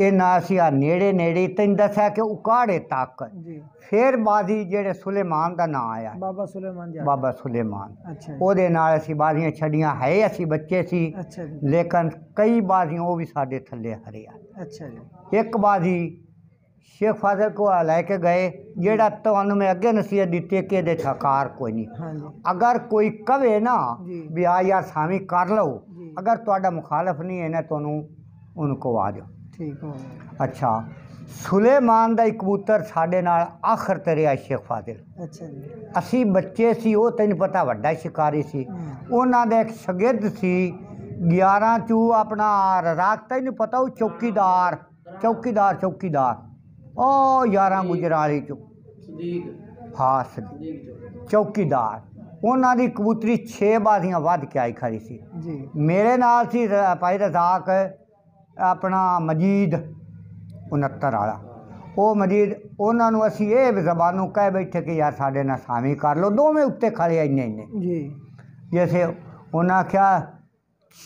ਇਹ ਨਾ ਸੀ ਆ ਨੇੜੇ ਨੇੜੇ ਤੈਨੂੰ ਦੱਸਿਆ ਕਿ ਉਕਾੜੇ ਤੱਕ ਜੀ। ਫਿਰ ਬਾਜ਼ੀ ਜਿਹੜੇ ਸੁਲੇਮਾਨ ਦਾ ਨਾਂ ਆਇਆ। ਬਾਬਾ ਸੁਲੇਮਾਨ ਜੀ ਬਾਬਾ ਸੁਲੇਮਾਨ। ਅੱਛਾ ਜੀ। ਉਹਦੇ ਨਾਲ ਅਸੀਂ ਬਾਜ਼ੀਆਂ ਛੱਡੀਆਂ। ਹੈ ਅਸੀਂ ਬੱਚੇ ਸੀ। ਅੱਛਾ ਜੀ। ਲੇਕਿਨ ਕਈ ਬਾਜ਼ੀਆਂ ਉਹ ਵੀ ਸਾਡੇ ਥੱਲੇ ਹਰੇ ਆ। ਅੱਛਾ ਜੀ। ਇੱਕ ਬਾਜ਼ੀ ਸ਼ੇਖ ਫਾਜ਼ਲ ਕੋ ਲੈ ਕੇ ਗਏ ਜਿਹੜਾ ਤੁਹਾਨੂੰ ਮੈਂ ਅੱਗੇ ਨਸੀਹਤ ਦਿੱਤੀ ਕਿ ਇਹਦੇ 'ਚ ਹਕਾਰ ਕੋਈ ਨਹੀਂ। ਹਾਂਜੀ। ਅਗਰ ਕੋਈ ਕਵੇ ਨਾ ਜੀ। ਵੀ ਆ ਯਾਰ ਸਾਵੀਂ ਕਰ ਲਓ ਜੀ। ਅਗਰ ਤੁਹਾਡਾ ਮੁਖਾਲਫ ਨਹੀਂ ਹੈ ਨਾ ਠੀਕ ਹੋ ਗਿਆ। ਅੱਛਾ। ਸੁਲੇਮਾਨ ਦਾ ਇੱਕ ਕਬੂਤਰ ਸਾਡੇ ਨਾਲ ਆਖਰ ਤੇ ਰਿਹਾ ਸ਼ੇਖ ਫਾਜ਼ਲ। ਅੱਛਾ ਜੀ। ਅਸੀਂ ਬੱਚੇ ਸੀ ਉਹ ਤੈਨੂੰ ਪਤਾ ਵੱਡਾ ਸ਼ਿਕਾਰੀ ਸੀ। ਉਹਨਾਂ ਦਾ ਇੱਕ ਸ਼ਾਗਿਰਦ ਸੀ 11 ਚੂ ਆਪਣਾ ਰਾਖ ਤੈਨੂੰ ਪਤਾ ਉਹ ਚੌਕੀਦਾਰ ਚੌਕੀਦਾਰ ਚੌਕੀਦਾਰ। ਉਹ 11 ਗੁਜਰਾਲੀ ਚ। ਹਾਂ ਸਦੀਕ। ਚੌਕੀਦਾਰ। ਉਹਨਾਂ ਦੀ ਕਬੂਤਰੀ 6 ਬਾਜ਼ੀਆਂ ਵੱਧ ਕੇ ਆਈ ਖੜੀ ਸੀ। ਜੀ। ਮੇਰੇ ਨਾਲ ਸੀ ਭਾਈ ਰਜ਼ਾਕ। ਆਪਣਾ ਮਜੀਦ 69 ਵਾਲਾ। ਉਹ ਮਜੀਦ ਉਹਨਾਂ ਨੂੰ ਅਸੀਂ ਇਹ ਜ਼ਬਾਨੋਂ ਕਹਿ ਬੈਠੇ ਕਿ ਯਾਰ ਸਾਡੇ ਨਾਲ ਸਾਮੀ ਕਰ ਲਓ ਦੋਵੇਂ ਉੱਤੇ ਖੜੇ ਇੰਨੇ ਇੰਨੇ। ਜੀ। ਜੈਸੇ ਉਹਨਾਂ ਆਖਿਆ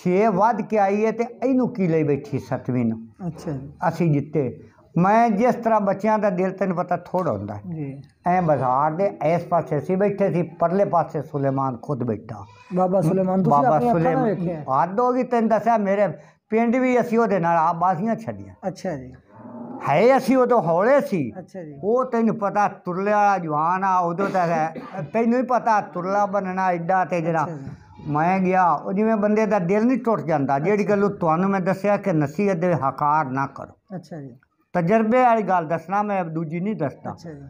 ਛੇ ਵੱਧ ਕੇ ਆਈ ਹੈ ਤੇ ਇਹਨੂੰ ਕੀ ਲਈ ਬੈਠੀ ਸਤਵੀਂ ਨੂੰ? ਅੱਛਾ ਅਸੀਂ ਜਿੱਤੇ। ਮੈਂ ਜਿਸ ਤਰ੍ਹਾਂ ਬੱਚਿਆਂ ਦਾ ਦਿਲ ਤੈਨੂੰ ਪਤਾ ਥੋੜਾ ਹੁੰਦਾ। ਜੀ। ਐ ਬਾਜ਼ਾਰ ਦੇ ਇਸ ਪਾਸੇ ਅਸੀਂ ਬੈਠੇ ਸੀ ਪਰਲੇ ਪਾਸੇ ਸੁਲੇਮਾਨ ਖੁਦ ਬੈਠਾ। ਬਾਬਾ ਸੁਲੇਮਾਨ ਤੁਸੀਂ ਬਾਬਾ ਸੁਲੇਮਾਨ ਵੇਖਿਆ। ਹੱਦ ਹੋ ਗਈ ਤੈਨੂੰ ਦੱਸਿਆ ਮੇਰੇ ਪਿੰਡ ਵੀ ਅਸੀਂ ਉਹਦੇ ਨਾਲ ਆ ਬਾਜ਼ੀਆਂ ਛੱਡੀਆਂ। ਅੱਛਾ ਜੀ। ਹੈ ਅਸੀਂ ਉਦੋਂ ਹੌਲੇ ਸੀ। ਅੱਛਾ ਜੀ। ਉਹ ਤੈਨੂੰ ਪਤਾ ਤੁਰਲੇ ਵਾਲਾ ਜਵਾਨ ਆ ਉਦੋਂ ਤਾਂ ਹੈ। ਤੈਨੂੰ ਹੀ ਪਤਾ ਤੁਰਲਾ ਬਣਨਾ ਐਡਾ ਤੇ ਜਿਹੜਾ। ਮੈਂ ਗਿਆ ਉਹ ਜਿਵੇਂ ਬੰਦੇ ਦਾ ਦਿਲ ਨਹੀਂ ਟੁੱਟ ਜਾਂਦਾ। ਜਿਹੜੀ ਗੱਲ ਤੁਹਾਨੂੰ ਮੈਂ ਦੱਸਿਆ ਕਿ ਨਸੀਹਤ ਦੇ ਹਕਾਰ ਨਾ ਕਰੋ। ਅੱਛਾ ਜੀ। ਤਜਰਬੇ ਵਾਲੀ ਗੱਲ ਦੱਸਣਾ ਮੈਂ ਦੂਜੀ ਨਹੀਂ ਦੱਸਦਾ। ਅੱਛਾ ਜੀ।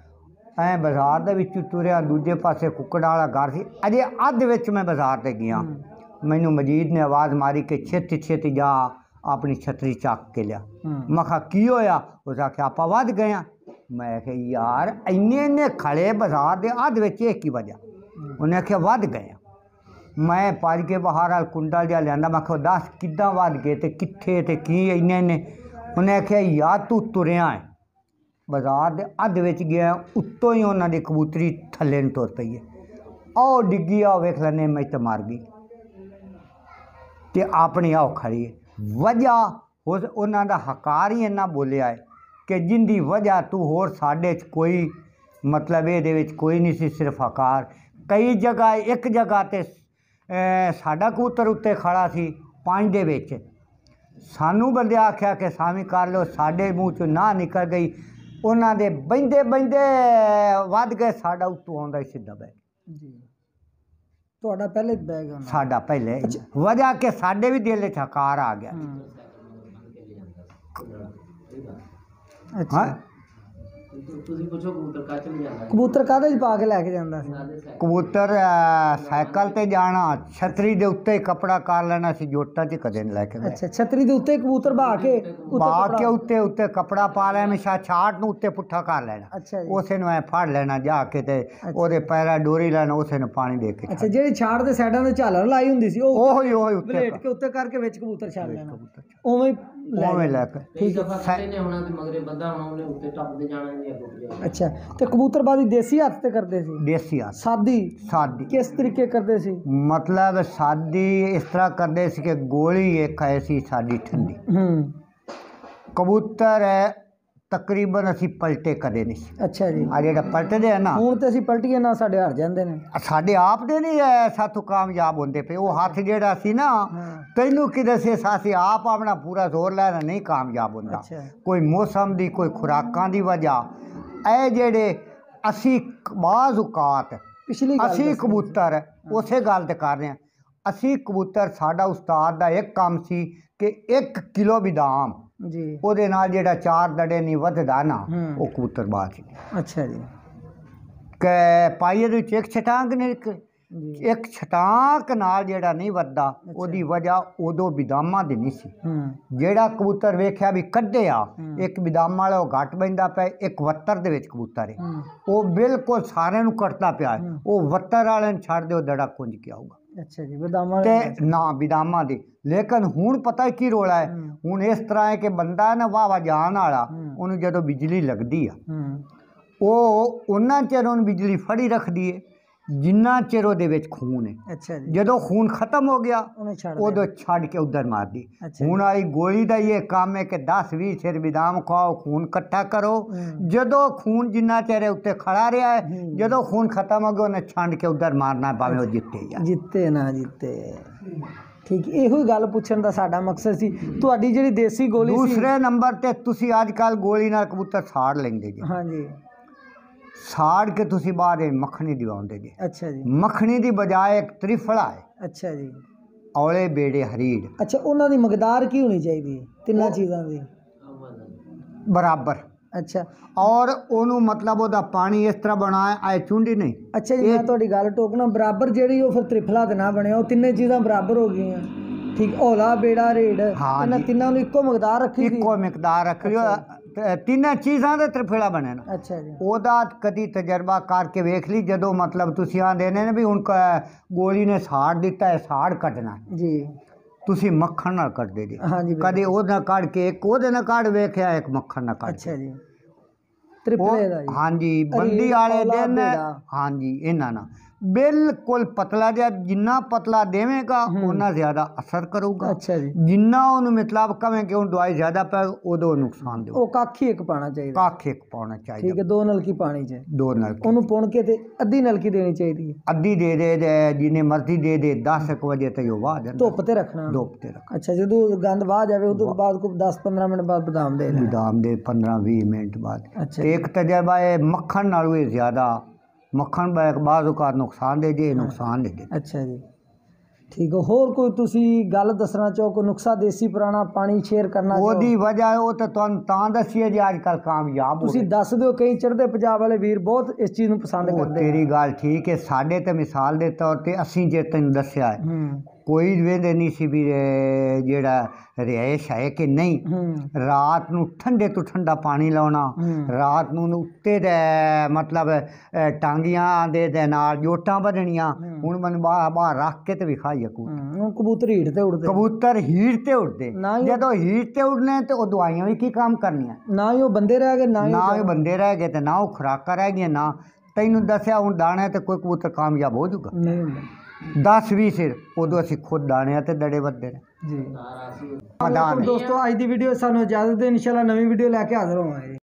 ਐ ਬਾਜ਼ਾਰ ਦੇ ਵਿੱਚ ਤੁਰਿਆ ਦੂਜੇ ਪਾਸੇ ਕੁੱਕੜ ਵਾਲਾ ਘਰ ਸੀ। ਅਜੇ ਅੱਧ ਵਿੱਚ ਮੈਂ ਬਾਜ਼ਾਰ ਤੇ ਗਿਆ। ਹਮ, ਮੈਨੂੰ ਮਜੀਦ ਨੇ ਆਵਾਜ਼ ਮਾਰੀ ਕਿ ਛੇਤੀ ਛੇਤੀ ਜਾ ਆਪਣੀ ਛਤਰੀ ਚੱਕ ਕੇ ਲਿਆ ਹਮ, ਮੈਂ ਕਿਹਾ ਕੀ ਹੋਇਆ ਉਹ ਆਖਿਆ ਆਪਾਂ ਵੱਧ ਗਏ ਹਾਂ ਮੈਂ ਕਿਹਾ ਯਾਰ ਇੰਨੇ ਇੰਨੇ ਖੜੇ ਬਾਜ਼ਾਰ ਦੇ ਅੱਧ ਵਿੱਚ ਇਹ ਕੀ ਵਜ੍ਹਾ ਉਹਨੇ ਆਖਿਆ ਵੱਧ ਗਏ ਹਾਂ। ਮੈਂ ਭੱਜ ਕੇ ਬਾਹਰ ਵਾਲ ਕੁੰਡਾ ਜਿਹਾ ਲਿਆਂਦਾ ਮੈਂ ਕਿਹਾ ਦੱਸ ਕਿੱਦਾਂ ਵੱਧ ਗਏ ਤੇ ਕਿੱਥੇ ਤੇ ਕੀ ਇੰਨੇ ਇੰਨੇ ਉਹਨੇ ਆਖਿਆ ਯਾਰ ਤੂੰ ਤੁਰਿਆ ਹੈ ਬਾਜ਼ਾਰ ਦੇ ਅੱਧ ਵਿੱਚ ਗਿਆ ਉੱਤੋਂ ਹੀ ਉਹਨਾਂ ਦੀ ਕਬੂਤਰੀ ਥੱਲੇ ਨੂੰ ਤੁਰ ਪਈ ਹੈ ਉਹ ਡਿੱਗੀ ਆ ਵੇਖ ਲੈਨੇ ਮੈਂ ਤੇ ਆਪਣੀ ਆਓ ਖੜੀ ਹੈ। ਵਜ੍ਹਾ ਉਸ ਉਹਨਾਂ ਦਾ ਹਕਾਰ ਹੀ ਇੰਨਾ ਬੋਲਿਆ ਹੈ ਕਿ ਜਿੰਦੀ ਵਜ੍ਹਾ ਤੂੰ ਹੋਰ ਸਾਡੇ 'ਚ ਕੋਈ ਮਤਲਬ ਇਹਦੇ ਵਿੱਚ ਕੋਈ ਨਹੀਂ ਸੀ, ਸਿਰਫ ਹਕਾਰ। ਕਈ ਜਗ੍ਹਾ, ਇੱਕ ਜਗ੍ਹਾ ਤੇ ਸਾਡਾ ਕੂਤਰ ਉੱਤੇ ਖੜਾ ਸੀ ਪੰਜ ਦੇ ਵਿੱਚ। ਸਾਨੂੰ ਬੰਦੇ ਆਖਿਆ ਕਿ ਸਾਮੀ ਕਰ ਲਓ, ਸਾਡੇ ਮੂੰਹ ਚੋਂ ਨਾ ਨਿਕਲ ਗਈ। ਉਹਨਾਂ ਦੇ ਬੈਂਦੇ ਬੈਂਦੇ ਵੱਧ ਗਏ ਸਾਡਾ ਉੱਤੋਂ ਆਉਂਦਾ ਹੀ ਸਿੱਧਾ ਬੈ ਜੀ। ਤੁਹਾਡਾ ਪਹਿਲੇ ਬੈਗ ਹੋਣਾ ਸਾਡਾ ਪਹਿਲੇ ਵਜ੍ਹਾ ਕਿ ਸਾਡੇ ਵੀ ਦਿਲ 'ਚ ਹਕਾਰ ਆ ਗਿਆ। ਹਮ। ਅੱਛਾ ਤੁਸੀਂ ਪੁੱਛੋ ਕਬੂਤਰ ਜਾਂਦਾ ਕਾਹਦੇ ਚ ਪਾ ਕੇ ਲੈ ਕੇ ਜਾਂਦਾ ਸੀ? ਕਬੂਤਰ ਅਹ, ਸਾਈਕਲ ਤੇ ਜਾਣਾ ਛਤਰੀ ਦੇ ਉੱਤੇ ਹੀ ਕਪੜਾ ਕਰ ਲੈਣਾ ਸੀ ਜੋਟਾਂ 'ਚ ਕਦੇ ਨਹੀਂ ਲੈ ਕੇ ਗਏ ਅੱਛਾ ਛਤਰੀ ਦੇ ਉੱਤੇ ਕਬੂਤਰ ਬਾ ਕੇ ਉੱਤੇ ਪਾ ਕੇ ਕੱਪੜਾ- ਉੱਤੇ ਉੱਤੇ ਕਪੜਾ ਪਾ ਲੈਣਾ ਛਾ ਛਾਟ ਨੂੰ ਉੱਤੇ ਪੁੱਠਾ ਕਰ ਲੈਣਾ। ਅੱਛਾ ਜੀ। ਉਸੇ ਨੂੰ ਐ ਫੜ ਲੈਣਾ ਜਾ ਕੇ ਤੇ ਉਹਦੇ ਪੈਰਾਂ ਡੋਰੀ ਲੈਣਾ ਉਸੇ ਨੂੰ ਪਾਣੀ ਦੇ ਕੇ ਅੱਛਾ ਜਿਹੜੀ ਛਾੜ ਦੇ ਸਾਈਡਾਂ ਤੇ ਝਾਲਰ ਲਾਈ ਹੁੰਦੀ ਸੀ ਉਹ ਉਹੀ ਉਹੀ ਉੱਤੇ ਬਲੇਟ ਕੇ ਉੱਤੇ ਕਰਕੇ ਵਿੱਚ ਕਬੂਤਰ ਛੱਡ ਲੈਣਾ। ਉਵੇਂ ਹੀ ਲੈ ਉਵੇਂ ਲੈ ਕੇ ਕਈ ਦਫਾ ਥੱਲੇ ਨੇ ਹੋਣਾ ਤੇ ਮਗਰੇ ਬੰਦਾ ਹੋਣਾ ਉਹਨੇ ਉੱਤੇ ਟੱਪਦੇ ਜਾਣਾ ਨਹੀਂ ਅੱਗੋਂ ਜਾਣਾ ਅੱਛਾ ਤੇ ਕਬੂਤਰਬਾਜ਼ੀ ਦੇਸੀ ਹੱਥ ਤੇ ਕਰਦੇ ਸੀ? ਦੇਸੀ ਆ ਸਾਦੀ? ਸਾਦੀ। ਕਿਸ ਤਰੀਕੇ ਕਰਦੇ ਸੀ? ਮਤਲਬ ਸਾਦੀ ਇਸ ਤਰ੍ਹਾਂ ਕਰਦੇ ਸੀ ਕਿ ਗੋਲੀ ਇੱਕ ਐਸੀ ਸਾਡੀ ਠੰਡੀ। ਹੂੰ। ਕਬੂਤਰ ਹੈ ਤਕਰੀਬਨ ਅਸੀਂ ਪਲਟੇ ਕਦੇ ਨਹੀਂ ਸੀ। ਅੱਛਾ ਜੀ। ਆ ਜਿਹੜਾ ਪਲਟਦੇ ਆ ਨਾ। ਹੁਣ ਤੇ ਅਸੀਂ ਪਲਟੀਏ ਨਾ ਸਾਡੇ ਹਾਰ ਜਾਂਦੇ ਨੇ। ਸਾਡੇ ਆਪ ਦੇ ਨਹੀਂ ਐ ਸਾਥੋਂ ਕਾਮਯਾਬ ਹੁੰਦੇ ਪਏ। ਉਹ ਹੱਥ ਜਿਹੜਾ ਸੀ ਨਾ ਹਾਂ। ਤੈਨੂੰ ਕਿਤੇ ਸੇ ਸਾਸੀ ਆਪ ਆਪਣਾ ਪੂਰਾ ਜ਼ੋਰ ਲੈਣਾ ਨਹੀਂ ਕਾਮਯਾਬ ਹੁੰਦਾ। ਅੱਛਾ। ਕੋਈ ਮੌਸਮ ਦੀ ਕੋਈ ਖੁਰਾਕਾਂ ਦੀ ਵਜ੍ਹਾ। ਇਹ ਜਿਹੜੇ ਅਸੀਂ ਬਾਜ਼ ਔਕਾਤ ਪਿਛਲੀ ਗੱਲ ਅਸੀਂ ਦੱਸੋ। ਕਬੂਤਰ ਉਸੇ ਗੱਲ ਤੇ ਕਰ ਰਹੇ ਹਾਂ। ਅਸੀਂ ਕਬੂਤਰ ਸਾਡਾ ਉਸਤਾਦ ਦਾ ਇੱਕ ਕੰਮ ਸੀ ਕਿ 1 ਕਿਲੋ ਬਦਾਮ ਜੀ। ਉਹਦੇ ਨਾਲ ਜਿਹੜਾ ਚਾਰ ਦੜੇ ਨਹੀਂ ਵੱਧਦਾ ਨਾ ਹੂੰ। ਉਹ ਕਬੂਤਰ ਬਾਹਰ ਸੀ ਅੱਛਾ ਜੀ। ਕਿ ਪਾਈ ਇਹਦੇ ਵਿੱਚ ਇੱਕ ਛਟਾਂਗ ਨਿਕਲ ਜੀ। ਇੱਕ ਛਟਾਂਕ ਨਾਲ ਜਿਹੜਾ ਨਹੀਂ ਵੱਧਦਾ ਉਹਦੀ ਵਜ੍ਹਾ ਉਦੋਂ ਬਦਾਮਾਂ ਦੀ ਨਹੀਂ ਸੀ। ਹੂੰ। ਜਿਹੜਾ ਕਬੂਤਰ ਵੇਖਿਆ ਵੀ ਕੱਢਿਆ ਹੂੰ। ਇੱਕ ਬਦਾਮ ਵਾਲਾ ਉਹ ਘੱਟ ਬੈਂਦਾ ਪਿਆ ਇੱਕ ਵੱਤਰ ਦੇ ਵਿੱਚ ਕਬੂਤਰ ਹੈ ਹੂੰ। ਉਹ ਬਿਲਕੁਲ ਸਾਰਿਆਂ ਨੂੰ ਕੱਟਦਾ ਪਿਆ। ਹੈ। ਹੂੰ। ਉਹ ਵੱਤਰ ਵਾਲੇ ਨੂੰ ਛੱਡ ਦਿਓ ਦੜਾ ਕੁੰਜ ਕੇ ਆਊਗਾ। ਅੱਛਾ ਜੀ ਬਦਾਮਾਂ ਤੇ ਨਾ ਬਦਾਮਾਂ ਦੇ। ਲੇਕਿਨ ਹੁਣ ਪਤਾ ਕੀ ਰੋਲਾ ਹੈ। ਹੁਣ ਇਸ ਤਰ੍ਹਾਂ ਹੈ ਕਿ ਬੰਦਾ ਨਾ ਵਾਵਾ ਜਾਣ ਵਾਲਾ। ਉਹਨੂੰ ਜਦੋਂ ਬਿਜਲੀ ਲੱਗਦੀ ਆ ਉਹ ਉਹਨਾਂ ਚਿਰ ਉਹਨੂੰ ਬਿਜਲੀ ਫੜੀ ਰੱਖਦੀ ਹੈ ਜਿੰਨਾ ਚਿਰ ਉਹਦੇ ਵਿੱਚ ਖੂਨ ਹੈ। ਅੱਛਾ ਜੀ। ਜਦੋਂ ਖੂਨ ਖਤਮ ਹੋ ਗਿਆ ਉਹਨੇ ਛੱਡ ਉਦੋਂ ਛੱਡ ਕੇ ਉਧਰ ਮਾਰਦੀ ਹੁਣ ਵਾਲੀ ਗੋਲੀ ਦਾ ਇਹ ਕੰਮ ਹੈ ਕਿ 10 20 ਸਿਰ ਬਦਾਮ ਖਾਓ ਖੂਨ ਇਕੱਠਾ ਕਰੋ। ਜਦੋਂ ਖੂਨ ਜਿੰਨਾ ਚਿਰ ਹੈ ਉੱਤੇ ਖੜਾ ਰਿਹਾ ਹੈ। ਜਦੋਂ ਖੂਨ ਖਤਮ ਹੋ ਗਿਆ ਉਹਨੇ ਛੰਡ ਕੇ ਉਧਰ ਮਾਰਨਾ ਭਾਵੇਂ ਉਹ ਜਿੱਤੇ ਜਾ। ਜਿੱਤੇ ਨਾ ਜਿੱਤੇ। ਠੀਕ ਇਹੋ ਹੀ ਗੱਲ ਪੁੱਛਣ ਦਾ ਸਾਡਾ ਮਕਸਦ ਸੀ। ਤੁਹਾਡੀ ਜਿਹੜੀ ਦੇਸੀ ਗੋਲੀ ਸੀ। ਦੂਸਰੇ ਨੰਬਰ ਤੇ ਤੁਸੀਂ ਅੱਜ ਕੱਲ ਗੋਲੀ ਨਾਲ ਕਬੂਤਰ ਸਾੜ ਲੈਂਦੇ ਜੀ। ਹਾਂਜੀ। ਸਾੜ ਕੇ ਤੁਸੀਂ ਬਾਅਦ ਵਿੱਚ ਮੱਖਣੀ ਦਿਵਾਉਂਦੇ ਜੀ। ਅੱਛਾ ਜੀ। ਮੱਖਣੀ ਦੀ ਬਜਾਏ ਇੱਕ ਤ੍ਰਿਫਲਾ ਹੈ। ਅੱਛਾ ਜੀ। ਔਲੇ ਬੇੜੇ ਹਰੀੜ। ਅੱਛਾ ਉਹਨਾਂ ਦੀ ਮਕਦਾਰ ਕੀ ਹੋਣੀ ਚਾਹੀਦੀ ਹੈ? ਤਿੰਨਾਂ ਚੀਜ਼ਾਂ ਦੀ? ਬਰਾਬਰ। ਅੱਛਾ। ਔਰ ਉਹਨੂੰ ਮਤਲਬ ਉਹਦਾ ਪਾਣੀ ਇਸ ਤਰ੍ਹਾਂ ਬਣਾਏ ਆਏ ਚੁੰਡੀ ਨਹੀਂ। ਅੱਛਾ ਜੀ ਮੈਂ ਤੁਹਾਡੀ ਗੱਲ ਟੋਕਣਾ। ਬਰਾਬਰ ਜਿਹੜੀ ਉਹ ਫਿਰ ਤ੍ਰਿਫਲਾ ਤੇ ਨਾ ਬਣਿਆ ਉਹ ਤਿੰਨੇ ਚੀਜ਼ਾਂ ਬਰਾਬਰ ਹੋ ਗਈਆਂ। ਠੀਕ ਔਲਾ ਬੇੜਾ ਰੇੜ ਇਹਨਾਂ। ਤਿੰਨਾਂ ਨੂੰ ਇੱਕੋ ਮਕਦਾਰ ਰੱਖੀ ਇੱਕੋ ਮਿਕਦਾਰ ਰੱਖ ਲਿਓ ਤਿੰਨਾਂ ਚੀਜ਼ਾਂ ਦੇ ਤ੍ਰਿਫਲਾ ਬਣੇ ਨਾ। ਅੱਛਾ ਜੀ। ਉਹਦਾ ਕਦੀ ਤਜਰਬਾ ਕਰਕੇ ਵੇਖ ਲਈ ਜਦੋਂ ਮਤਲਬ ਤੁਸੀਂ ਆਂਦੇ ਨੇ ਵੀ ਹੁਣ ਗੋਲੀ ਨੇ ਸਾੜ ਦਿੱਤਾ ਹੈ ਸਾੜ ਕੱਢਣਾ। ਜੀ। ਤੁਸੀਂ ਮੱਖਣ ਨਾਲ ਕੱਢਦੇ ਜੀ। ਕਦੇ ਉਹਦੇ ਨਾਲ ਕੱਢ ਕੇ ਇੱਕ ਉਹਦੇ ਨਾਲ ਕੱਢ ਵੇਖਿਆ ਇੱਕ ਮੱਖਣ ਨਾਲ ਕੱਢ ਅੱਛਾ ਜੀ। ਜੀ। ਹਾਂਜੀ ਬੰਦੀ ਵਾਲੇ ਦਿਨ। ਹਾਂਜੀ ਇਹਨਾਂ ਨਾਲ। ਬਿਲਕੁਲ ਪਤਲਾ ਜਿਹਾ ਜਿੰਨਾ ਪਤਲਾ ਦੇਵੇਗਾ ਹੂੰ। ਉਹਨਾਂ ਜ਼ਿਆਦਾ ਅਸਰ ਕਰੂਗਾ। ਅੱਛਾ ਜੀ। ਜਿੰਨਾ ਉਹਨੂੰ ਮਤਲਬ ਕਵੇਂ ਕਿ ਹੁਣ ਦਵਾਈ ਜ਼ਿਆਦਾ ਪੈ ਉਦੋਂ ਨੁਕਸਾਨ ਦੇਊ ਉਹ ਕੱਖ ਹੀ ਇੱਕ ਪਾਣਾ ਚਾਹੀਦਾ। ਕੱਖ ਇੱਕ ਪਾਉਣਾ ਠੀਕ ਚਾਹੀਦਾ ਹੈ ਦੋ ਨਲਕੀ ਪਾਣੀ ਚ ਦੋ ਨਾਲ ਉਹਨੂੰ ਪੁਣ ਕੇ ਤੇ ਅੱਧੀ ਨਲਕੀ ਦੇਣੀ ਚਾਹੀਦੀ ਹੈ। ਅੱਧੀ ਦੇ ਦੇ ਦੇ ਜਿੰਨੇ ਮਰਜ਼ੀ ਦੇ ਦੇ 10 ਕੁ ਵਜੇ ਤੇ ਉਹ ਵਾਹ ਜਾਂਦਾ। ਧੁੱਪ ਤੇ ਰੱਖਣਾ। ਧੁੱਪ ਤੇ ਰੱਖ ਅੱਛਾ ਜਦੋਂ ਗੰਦ ਬਾਹ ਜਾਵੇ ਉਦੋਂ ਬਾਅਦ ਕੋ 10 15 ਮਿੰਟ ਬਾਅਦ ਬਦਾਮ ਦੇ ਬਦਾਮ ਦੇ 15 20 ਮਿੰਟ ਬਾਅਦ। ਇੱਕ ਤਜਰਬਾ ਇਹ ਮੱਖਣ ਨਾਲੋਂ ਇਹ ਜ਼ਿਆਦਾ ਮੱਖਣ ਬਾ ਬਾਜ਼ ਔਕਾਤ ਨੁਕਸਾਨ ਦੇ ਜੇ ਨੁਕਸਾਨ ਦੇ ਦੇ ਅੱਛਾ ਜੀ। ਠੀਕ ਹੈ ਹੋਰ ਕੋਈ ਤੁਸੀਂ ਗੱਲ ਦੱਸਣਾ ਚਾਹੋ ਕੋਈ ਨੁਕਸਾ ਦੇਸੀ ਪੁਰਾਣਾ ਪਾਣੀ ਸ਼ੇਅਰ ਕਰਨਾ ਚਾਹੋ? ਉਹਦੀ ਵਜ੍ਹਾ ਉਹ ਤਾਂ ਤੁਹਾਨੂੰ ਤਾਂ ਦੱਸੀਏ ਜੇ ਅੱਜ ਕੱਲ ਕਾਮਯਾਬ ਤੁਸੀਂ। ਦੱਸ ਦਿਓ ਕਈ ਚੜ੍ਹਦੇ ਪੰਜਾਬ ਵਾਲੇ ਵੀਰ ਬਹੁਤ ਇਸ ਚੀਜ਼ ਨੂੰ ਪਸੰਦ ਉਹ ਕਰਦੇ ਤੇਰੀ ਗੱਲ ਠੀਕ ਹੈ ਸਾਡੇ ਤੇ ਮਿਸਾਲ ਦੇ ਤੌਰ ਤੇ ਅਸੀਂ ਜੇ ਤੈਨੂੰ ਦੱਸਿਆ ਹੂੰ। ਕੋਈ ਵੇਂਦੇ ਨਹੀਂ ਸੀ ਵੀ ਜਿਹੜਾ ਰਿਹਾਇਸ਼ ਹੈ ਕਿ ਨਹੀਂ। ਰਾਤ ਨੂੰ ਠੰਡੇ ਤੋਂ ਠੰਡਾ ਪਾਣੀ ਲਾਉਣਾ। ਰਾਤ ਨੂੰ ਉੱਤੇ ਦੇ ਮਤਲਬ ਟਾਂਗੀਆਂ ਦੇ ਦੇ ਨਾਲ ਜੋਟਾਂ ਹੂੰ। ਹੁਣ ਮੈਨੂੰ ਬਾਹਰ ਰੱਖ ਕੇ ਤੇ ਵਿਖਾਈ ਕਬੂਤਰ ਕਬੂਤਰ ਹੀੜ ਤੇ ਉੜਦੇ ਕਬੂਤਰ ਹੀਟ ਤੇ ਉਹ- ਜਦੋਂ ਹੀਟ ਤੇ ਉੱਡਨੇ ਤੇ ਉਹ ਦਵਾਈਆਂ ਵੀ ਕੀ ਕੰਮ ਕਰਨੀਆਂ? ਨਾ ਹੀ ਉਹ ਬੰਦੇ ਰਹਿ ਗਏ ਨਾ ਹੀ ਨਾ ਉਹ ਬੰਦੇ ਰਹਿ ਗਏ ਤੇ ਨਾ ਉਹ ਖੁਰਾਕਾਂ ਰਹਿ ਗਈਆਂ ਨਾ। ਤੈਨੂੰ ਦੱਸਿਆ ਹੁਣ ਦਾਣੇ ਤੇ ਕੋਈ ਕਬੂਤਰ ਕਾਮਯਾਬ ਹੋ ਜਾਊਗਾ। ਨਹੀਂ ਹੁੰਦਾ। 10 20 ਸਿਰ ਉਦੋਂ ਅਸੀਂ ਖੁਦ ਦਾਣਿਆਂ ਤੇ ਦੜੇ ਵੱਧਦੇ ਨੇ। ਜੀ। ਹਾਂ ਦੋਸਤੋ ਅੱਜ ਦੀ ਵੀਡੀਓ ਸਾਨੂੰ ਇਜਾਜ਼ਤ ਦਿਓ ਇਨਸ਼ਾਅੱਲਾ ਨਵੀਂ ਵੀਡੀਓ ਲੈ ਕੇ ਹਾਜ਼ਰ ਹੋਵਾਂਗੇ।